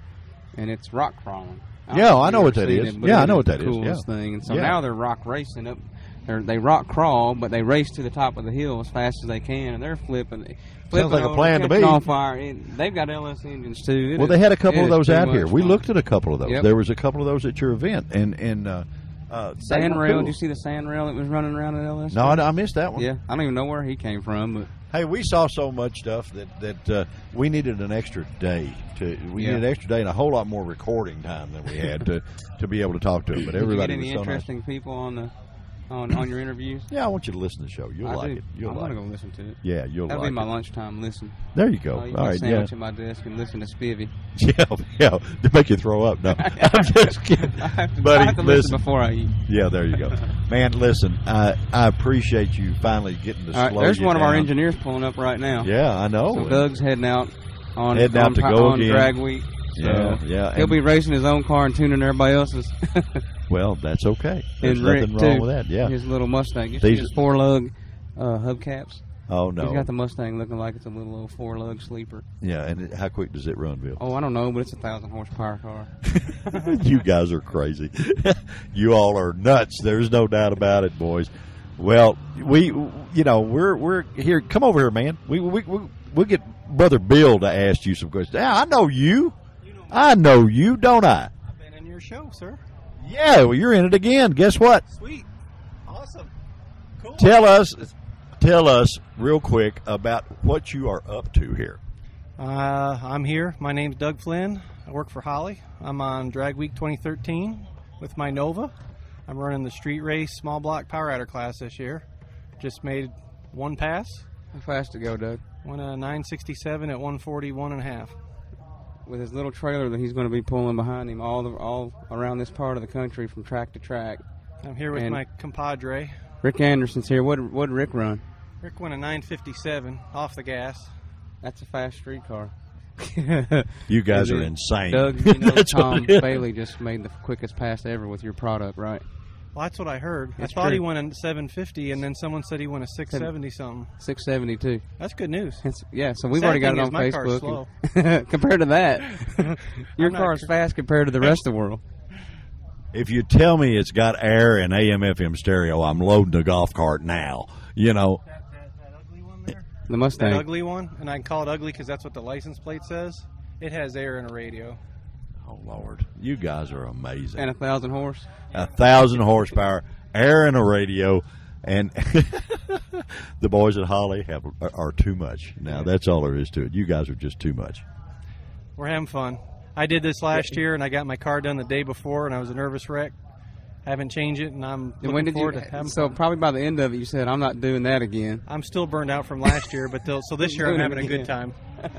and it's rock crawling. Yeah, I know what that is. it, Yeah, I know what that the is, Coolest yeah. thing. And so Yeah. now they're rock racing up. They're, they rock crawl, but they race to the top of the hill as fast as they can, and they're flipping. flipping like a over, plan to be. On fire. And they've got LS engines too. It Well, is- they had a couple of those out here. much We looked at a couple of those. Yep. There was a couple of those at your event, and and uh, uh, Sand rail. cool. Did you see the sand rail that was running around at LS? No, I, I missed that one. Yeah, I don't even know where he came from, but Hey, we saw so much stuff that that uh, we needed an extra day to. We Yeah. needed an extra day and a whole lot more recording time than we had to to be able to talk to them. But Did you get everybody any was so nice. interesting people on the on, on your interviews? Yeah, I want you to listen to the show. You'll I like do. it. You'll I'm like gonna go listen to it. Yeah, you'll That'll like be my it. lunchtime listen. There you go. Oh, I'll eat All right, sandwich yeah. at my desk and listen to Spivey. Yeah, yeah, to make you throw up. No, I'm just kidding, I have to, buddy. I have to listen, listen before I eat. yeah, there you go, man. Listen, I I appreciate you finally getting to All right, slow there's you one of our engineers pulling up right now. Yeah, I know. So Doug's heading out on Heading out to pi- go on drag week. So Yeah, yeah, He'll be racing his own car and tuning everybody else's. Well, that's okay. There's and Rick nothing wrong too. with that. Yeah. his little Mustang. You These- see his four lug uh, hubcaps. Oh no. He's got the Mustang looking like it's a little old four lug sleeper. Yeah, and it, how quick does it run, Bill? Oh, I don't know, but it's a thousand horsepower car. you guys are crazy. you all are nuts. There's no doubt about it, boys. Well, we, you know, we're we're here. Come over here, man. We we we we'll get brother Bill to ask you some questions. Yeah, I know you. I know you, don't I? I've been in your show, sir. Yeah, well, you're in it again. Guess what? Sweet. Awesome. Cool. Tell us, tell us real quick about what you are up to here. Uh, I'm here. My name's Doug Flynn. I work for Holley. I'm on Drag Week 2013 with my Nova. I'm running the street race small block Power Adder class this year. Just made one pass. How fast to go, Doug? Went a 967 at 141 and a half. With his little trailer that he's going to be pulling behind him all the, all around this part of the country from track to track. I'm here with And- my compadre. Rick Anderson's here. What what did Rick run? Rick went a 957 off the gas. That's a fast street car. You guys are insane. Doug, you know Tom. Bailey just made the quickest pass ever with your product, right? Well, that's what I heard. It's I thought he true. went a 750, and then someone said he went a 670 something. Six seventy two. That's good news. Yeah, so we've Sad already got it on my car's Facebook. and- compared to that, your I'm not car's cr- fast compared to the rest of the world. If you tell me it's got air and AM FM stereo, I'm loading the golf cart now. You know, The That Mustang. ugly one, and I can call it ugly because that's what the license plate says. It has air and a radio. Oh Lord, you guys are amazing. and a thousand horse. a thousand horsepower, air and a radio, and the boys at Holley have are, are too much. Now that's all there is to it. You guys are just too much. We're having fun. I did this last year, and I got my car done the day before, and I was a nervous wreck. haven't changed it, and I'm And looking when did you? forward to having So fun. probably by the end of it, you said, "I'm not doing that again." I'm still burned out from last year, but they'll- so this year I'm having a good time.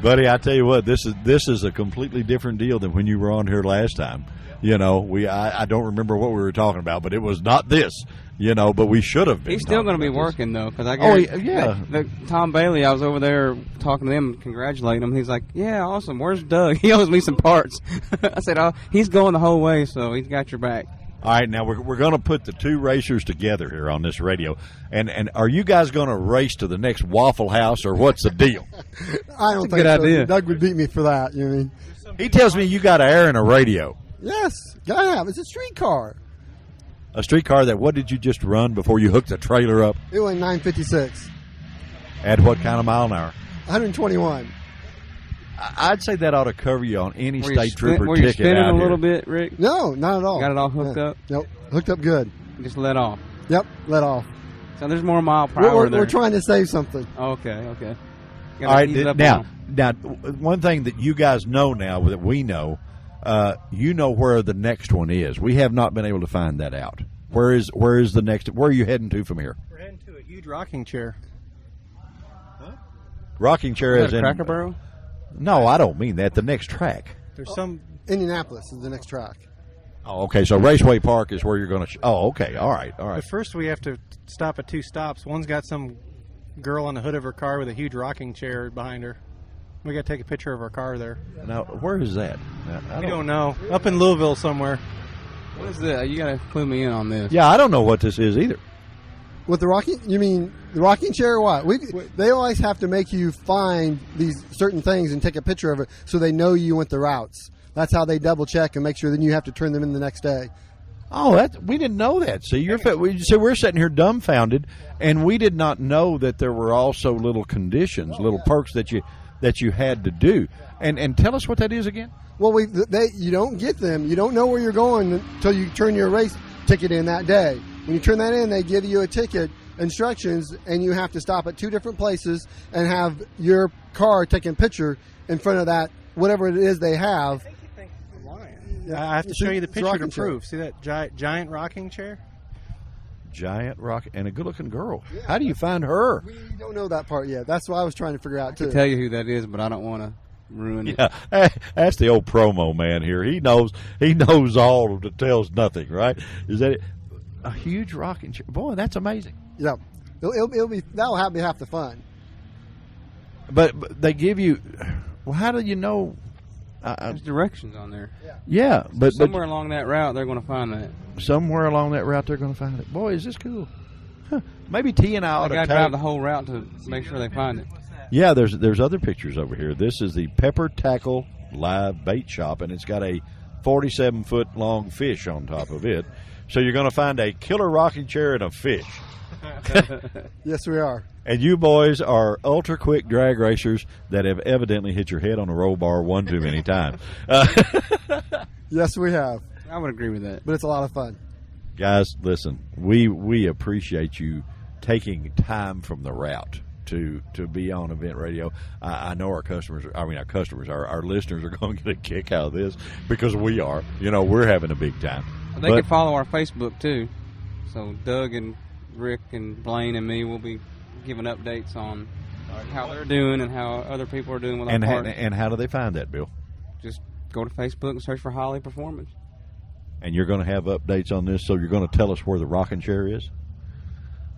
Buddy, I tell you what, this is this is a completely different deal than when you were on here last time. You know, we I, I don't remember what we were talking about, but it was not this. You know, but we should have been. He's still going to be working though, because I Oh, yeah. the- the- Tom Bailey, I was over there talking to him, congratulating him. He's like, "Yeah, awesome. Where's Doug? He owes me some parts." I said, "Oh, he's going the whole way, so he's got your back." All right, now we're, we're going to put the two racers together here on this radio, and and are you guys going to race to the next Waffle House or what's the deal? I don't think good so. idea. Doug would beat me for that. You know what I mean? He tells me you got to air in a radio, Yes, gotta have. It's a streetcar. a streetcar that. What did you just run before you hooked the trailer up? It went 956, At what kind of mile an hour? 121. I- I'd say that ought to cover you on any Were you state spin- trooper were you ticket spinning out a here. little bit, Rick? No, not at all. Got it all hooked Yeah. up? Nope, hooked up good. Just let off. Yep, let off. So there's more mile per We're, we're, there. we're trying to save something. okay, okay. Gotta All right, ease now, now, one thing that you guys know now that we know, uh, you know where the next one is. We have not been able to find that out. Where is where is the next? Where are you heading to from here? We're heading to a huge rocking chair. Huh? Rocking chair Is is in. Cracker Barrel? No, I don't mean that. The next track. There's some. Indianapolis is the next track. Oh, okay. So Raceway Park is where you're going to. Sh- oh, okay. All right. All right. But first, we have to stop at two stops. One's got some girl on the hood of her car with a huge rocking chair behind her. We got to take a picture of our car there. Now, where is that? I We don't know. Up in Louisville somewhere. What is that? You got to clue me in on this. Yeah, I don't know what this is either. With the rocking, you mean the rocking chair or what? We, they always have to make you find these certain things and take a picture of it so they know you went the routes. That's how they double check and make sure then you have to turn them in the next day. Oh, that we didn't know that. See, you're so we're sitting here dumbfounded, and we did not know that there were also little conditions, little perks that you that you had to do. And and tell us what that is again. Well, we they you don't get them. You don't know where you're going until you turn your race ticket in that day. When you turn that in, they give you a ticket instructions, and you have to stop at two different places and have your car taken picture in front of that whatever it is they have. I have to show you the it's a picture to rocking chair. See that gi- giant rocking chair? Giant rock and a good-looking girl. How do you find her? We don't know that part yet. That's what I was trying to figure out I too. can tell you who that is, but I don't want to ruin it. Yeah, that's the old promo man here. He knows he knows all of the tells nothing. Right? Is that it? A huge rocking chair? Boy, that's amazing. Yeah, it'll, it'll, it'll be that'll have be half the fun. But, but they give you. Well, how do you know? I I- There's directions on there. yeah, but, but Somewhere along that route, they're going to find that. somewhere along that route they're going to find it. Boy, is this cool? Huh. Maybe T and I ought I to got to tag- drive the whole route to make sure they find it. Yeah, there's there's other pictures over here. This is the Pepper Tackle Live Bait Shop, and it's got a 47 foot long fish on top of it. So you're going to find a killer rocking chair and a fish. Yes, we are. And you boys are ultra quick drag racers that have evidently hit your head on a roll bar one too many times. Uh, Yes, we have. I would agree with that. But it's a lot of fun. guys, listen, we we appreciate you taking time from the route to to be on event radio. I, I know our customers, I mean our customers, our, our listeners are going to get a kick out of this because we are. You know, we're having a big time. They But- can follow our Facebook too. So Doug and Rick and Blaine and me will be giving updates on how they're doing and how other people are doing with our and ha- parts. and how do they find that, Bill? Just go to Facebook and search for Holley Performance. And you're going to have updates on this, so you're going to tell us where the rocking chair is.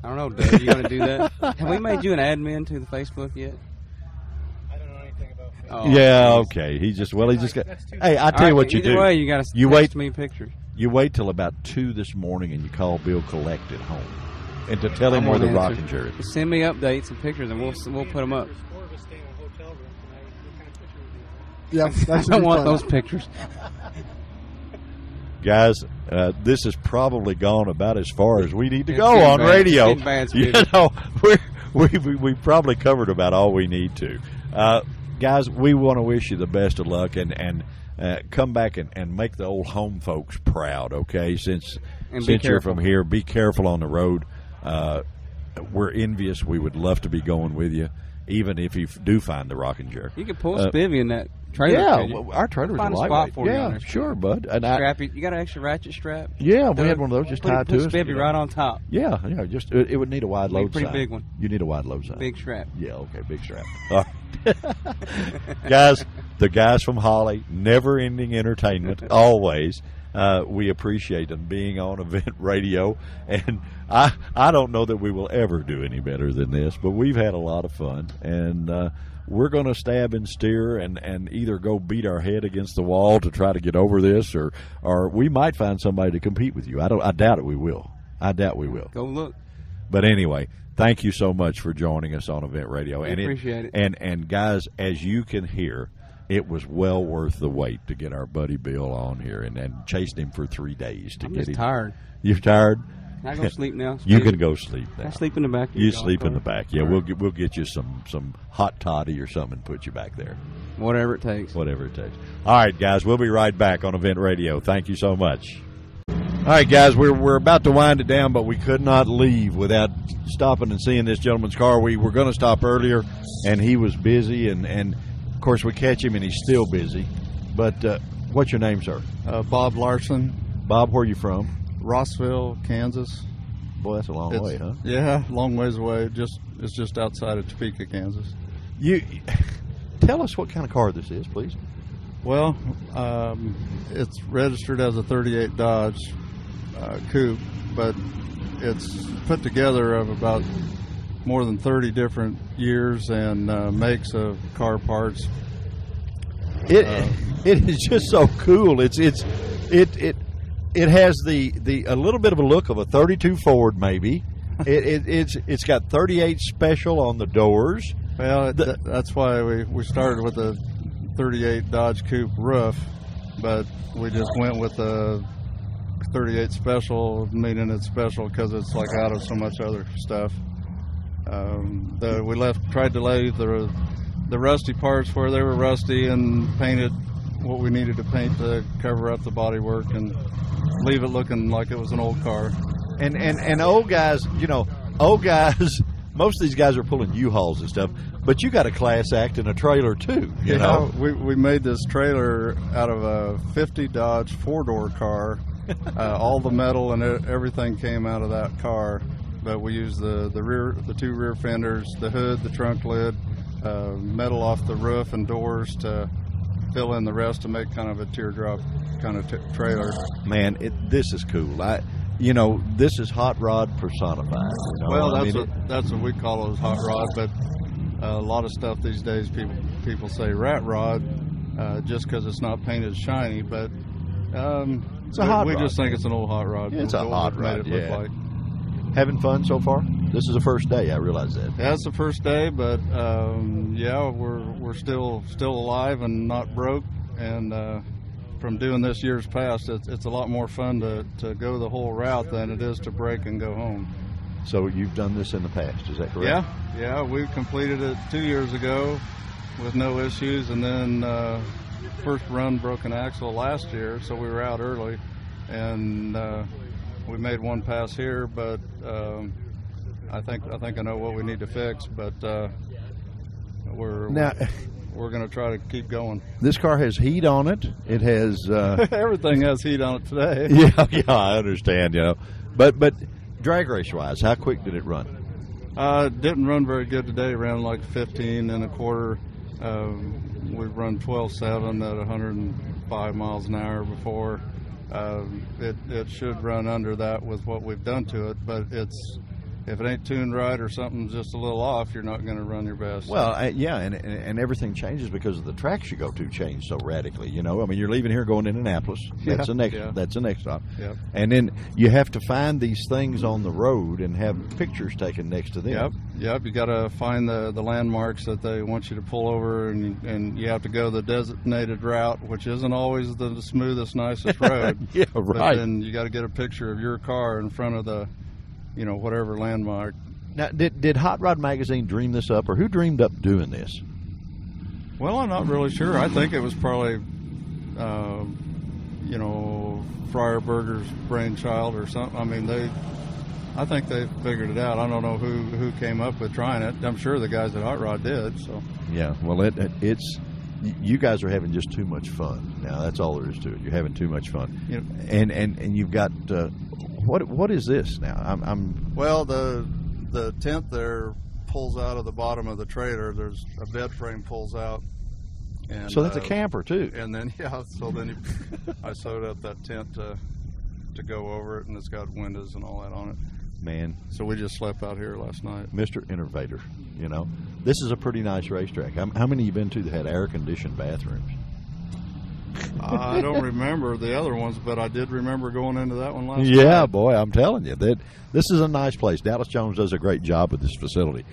I don't know, Doug. You going to do that? Have we made you an admin to the Facebook yet? I don't know anything about Oh, yeah, okay. He just well, he just got. Hey, I All tell you what you either do. way, you got to You text wait- me pictures. You wait till about two this morning, and you call Bill Collect at home, and to tell him where the gonna answer. rocking chair is. Send me updates and pictures, and we'll we'll put them up. There's of us staying in hotel room tonight. What kind of picture would you want? Yeah, I don't want fun. those pictures. Guys, uh, this has probably gone about as far as we need to It's go on bad. radio. Bad, you know, we're, we we we probably covered about all we need to. Uh, guys, we want to wish you the best of luck and and uh, come back and, and make the old home folks proud. Okay, since And since you're from here, be careful on the road. Uh, we're envious. We would love to be going with you, even if you f- do find the rocking chair. You can pull a uh, Spivey in that trailer. yeah, well, our trailers Find are a spot lightweight. for you yeah, there. sure, bud. And I, Strap it. You got an extra ratchet strap. yeah, we had one of those just put, tied put to us. Spivey you right on top. Yeah, yeah. Just it, it would need a wide load pretty sign. big one. You need a wide load sign. Big strap. Yeah, okay, big strap. All right. guys, the guys from Holley, never ending entertainment, always. Uh, we appreciate them being on event radio, and I I don't know that we will ever do any better than this, but we've had a lot of fun, and uh, we're going to stab and steer, and, and either go beat our head against the wall to try to get over this, or or we might find somebody to compete with you. I don't. I doubt it. We will. I doubt we will. Go look. But anyway, thank you so much for joining us on Event Radio. We and appreciate it. And and guys, as you can hear, it was well worth the wait to get our buddy Bill on here and, and chased him for three days to I'm get him. tired. You're tired? Can I go sleep now? You can go sleep now. I sleep in the back. You sleep golf in the back. Yeah, All we'll get we'll get you some some hot toddy or something and put you back there. whatever it takes. Whatever it takes. All right, guys, we'll be right back on Event Radio. Thank you so much. All right, guys, we're we're about to wind it down, but we could not leave without stopping and seeing this gentleman's car. We were going to stop earlier, and he was busy, and and course we catch him, and he's still busy. But uh, what's your name, sir? Uh, Bob Larson, Bob. Where are you from? Rossville, Kansas. Boy, that's a long It's- way, huh? Yeah, long ways away. Just it's just outside of Topeka, Kansas. You tell us what kind of car this is, please. Well, um, it's registered as a 38 Dodge uh, Coupe, but it's put together of about more than 30 different years and uh, makes of car parts. It Uh, it is just so cool. It's it's it it it has the the a little bit of a look of a 32 Ford maybe. it, it it's it's got 38 special on the doors. Well, it, th- that's why we, we started with a 38 Dodge Coupe roof, but we just went with the 38 Special, meaning it's special because it's like out of so much other stuff. Um, the, we left, tried to lay the the rusty parts where they were rusty and painted what we needed to paint to cover up the bodywork and leave it looking like it was an old car. And and and old guys, you know, old guys. Most of these guys are pulling U-Hauls and stuff, but you got a class act in a trailer too. You Yeah, know, we, we made this trailer out of a 50 Dodge four door car. uh, all the metal and everything came out of that car, but we use the, the rear, the two rear fenders, the hood, the trunk lid, uh, metal off the roof and doors to fill in the rest to make kind of a teardrop kind of t- trailer. man, it, this is cool. I, you know, this is hot rod personified. You know? Well, I that's mean, what that's what we call those hot rod. But uh, a lot of stuff these days, people people say rat rod uh, just because it's not painted shiny. But um, It's a we, hot we rod. just think it's an old hot rod. It's a hot we made rod, it look yeah. like. Having fun so far. This is the first day. I realize that. Yeah, it's the first day, but um, yeah, we're we're still still alive and not broke. And uh, from doing this years past, it's, it's a lot more fun to, to go the whole route than it is to break and go home. So you've done this in the past, is that correct? Yeah, yeah, we completed it two years ago with no issues, and then uh, first run broken axle last year, so we were out early, and uh, we made one pass here, but um, I think I think I know what we need to fix, but uh, we're Now- we're going to try to keep going. This car has heat on it. It has. Uh, Everything has heat on it today. yeah, yeah, I understand. You know, but but drag race wise, how quick did it run? Uh, didn't run very good today. Ran like 15 and a quarter. Um, we've run 12.7 at 105 miles an hour before. Um, it it should run under that with what we've done to it, but it's if it ain't tuned right or something's just a little off, you're not going to run your best. Well, I, yeah, and, and and everything changes because of the tracks you go to change so radically. You know, I mean, you're leaving here going to Indianapolis. That's Yeah, the next. yeah. That's the next stop. Yep. And then you have to find these things on the road and have pictures taken next to them. Yep, yep. You got to find the, the landmarks that they want you to pull over, and and you have to go the designated route, which isn't always the smoothest, nicest road. Yeah, But right. then you got to get a picture of your car in front of the, you know, whatever landmark. Now, did did Hot Rod Magazine dream this up, or who dreamed up doing this? Well, I'm not really sure. I think it was probably, uh, you know, Freiburger's brainchild or something. I mean, they, I think they figured it out. I don't know who who came up with trying it. I'm sure the guys at Hot Rod did. So. Yeah, well, it, it it's you guys are having just too much fun. Now that's all there is to it. You're having too much fun, You know- and and and you've got uh, what what is this now? I'm, I'm Well, the the tent there pulls out of the bottom of the trailer. There's a bed frame pulls out. And, so that's a uh, camper too. And then yeah, so then you, I sewed up that tent to to go over it, and it's got windows and all that on it. Man, So we just slept out here last night. Mr. Innovator, you know, this is a pretty nice racetrack. How, how many you been to that had air conditioned bathrooms? I don't remember the other ones, but I did remember going into that one last Yeah, night. boy, I'm telling you that this is a nice place. Dallas Jones does a great job with this facility.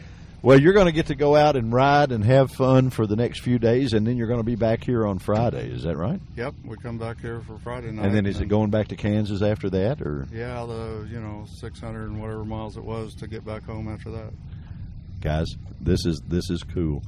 Well, you're going to get to go out and ride and have fun for the next few days, and then you're going to be back here on Friday. Is that right? Yep, we come back here for Friday night. And then is it going back to Kansas after that, or Yeah, the you know 600 and whatever miles it was to get back home after that. guys? This is this is cool.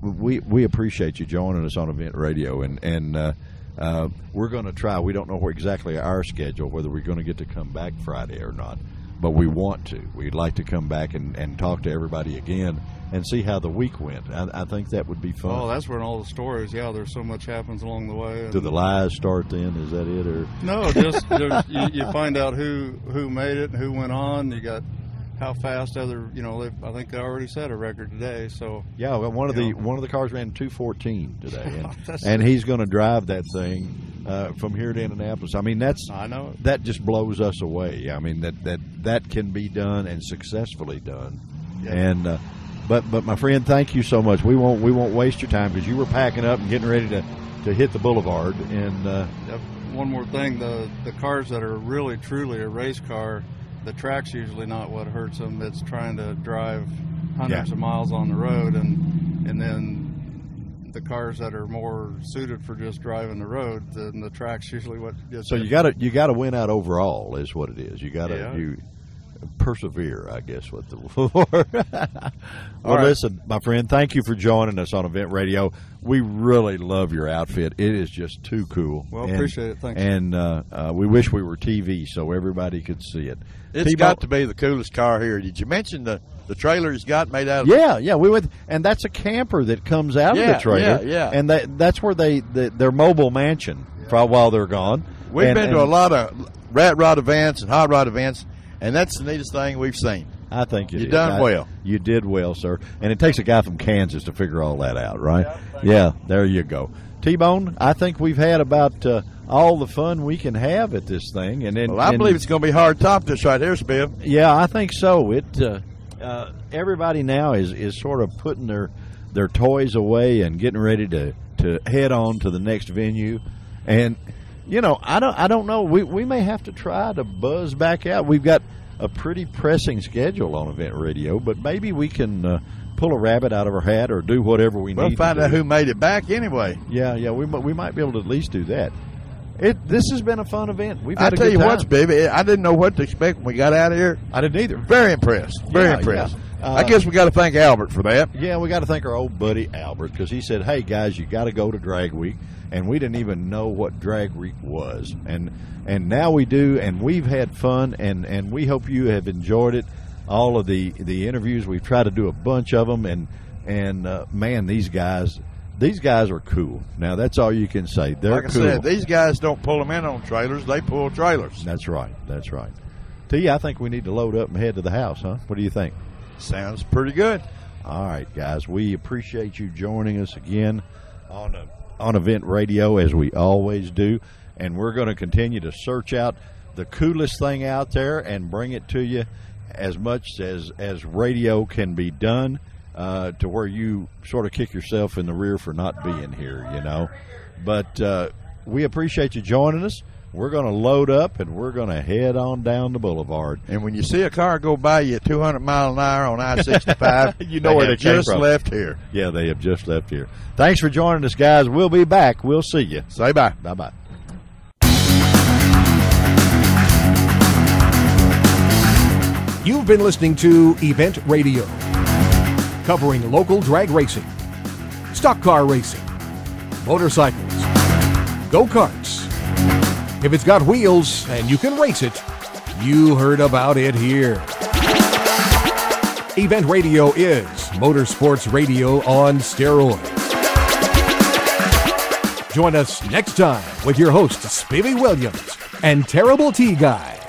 We we appreciate you joining us on Event Radio, and and uh, uh, we're going to try. We don't know where exactly our schedule, whether we're going to get to come back Friday or not, but we want to. We'd like to come back and, and talk to everybody again and see how the week went. I, I think that would be fun. Oh, that's where all the stories. Yeah, there's so much happens along the way. Do the lies start then? Is that it, or No, just you, you find out who who made it and who went on. You got how fast other you know. They, I think they already set a record today. So Yeah, well, one of the one of the cars ran two fourteen today, and, and he's going to drive that thing uh, from here to Indianapolis. I mean, that's I know that just blows us away. I mean that that that can be done and successfully done. Yeah. And uh, but but my friend, thank you so much. We won't we won't waste your time because you were packing up and getting ready to to hit the boulevard. And uh, Yep. One more thing: the the cars that are really truly a race car, the track's usually not what hurts them. It's trying to drive hundreds Yeah. of miles on the road, and and then the cars that are more suited for just driving the road, then the track's usually what gets. so you got to you got to win out overall is what it is. You got to Yeah. you persevere, I guess. What the well, All right. listen, my friend, thank you for joining us on Event Radio. We really love your outfit. It is just too cool. Well, And- appreciate it. Thanks. And uh, uh, we wish we were TV so everybody could see it. It's T-Bone- got to be the coolest car here. Did you mention the the trailer he's got made out of? Yeah, yeah, we went, and that's a camper that comes out of the trailer. yeah, yeah. and that, that's where they the, their mobile mansion for while they're gone. We've And- been to a lot of rat rod events and hot rod events, and that's the neatest thing we've seen. I think you You did. done I- well. You did well, sir. And it takes a guy from Kansas to figure all that out, right? Yeah, there you go. T-Bone, I think we've had about uh, all the fun we can have at this thing, and then Well, I and- believe it's going to be hard to top this right here, Spiv. Yeah, I think so. It uh, uh, everybody now is, is sort of putting their their toys away and getting ready to, to head on to the next venue, and you know I don't I don't know we we may have to try to buzz back out. We've got a pretty pressing schedule on Event Radio, but maybe we can uh, pull a rabbit out of our hat or do whatever we We'll need. find to out do. who made it back anyway. Yeah, yeah, we we might be able to at least do that. It this has been a fun event. We've I tell you time. what, baby, I didn't know what to expect when we got out of here. I didn't either. Very impressed. Very Yeah, impressed. yeah. Uh, I guess we got to thank Albert for that. Yeah, we got to thank our old buddy Albert because he said, "Hey guys, you got to go to Drag Week," and we didn't even know what Drag Week was, and and now we do, and we've had fun, and and we hope you have enjoyed it. All of the the interviews we've tried to do a bunch of them, and and uh, man, these guys, these guys are cool. Now that's all you can say. They're Like I cool. said, these guys don't pull them in on trailers; they pull trailers. that's right. That's right. T, I think we need to load up and head to the house, huh? What do you think? Sounds pretty good. All right, guys, we appreciate you joining us again on a, on Event Radio as we always do, and we're going to continue to search out the coolest thing out there and bring it to you as much as as radio can be done uh, to where you sort of kick yourself in the rear for not being here, you know. But uh, we appreciate you joining us. We're going to load up and we're going to head on down the boulevard. And when you see a car go by you at 200 mile an hour on I-65, You know where have they came just from. left here. Yeah, they have just left here. Thanks for joining us, guys. We'll be back. We'll see you. Say bye. Bye bye. You've been listening to Event Radio, covering local drag racing, stock car racing, motorcycles, go karts. If it's got wheels and you can race it, you heard about it here. Event Radio is motorsports radio on steroids. Join us next time with your hosts, Spivey Williams and Terrible Tea Guy.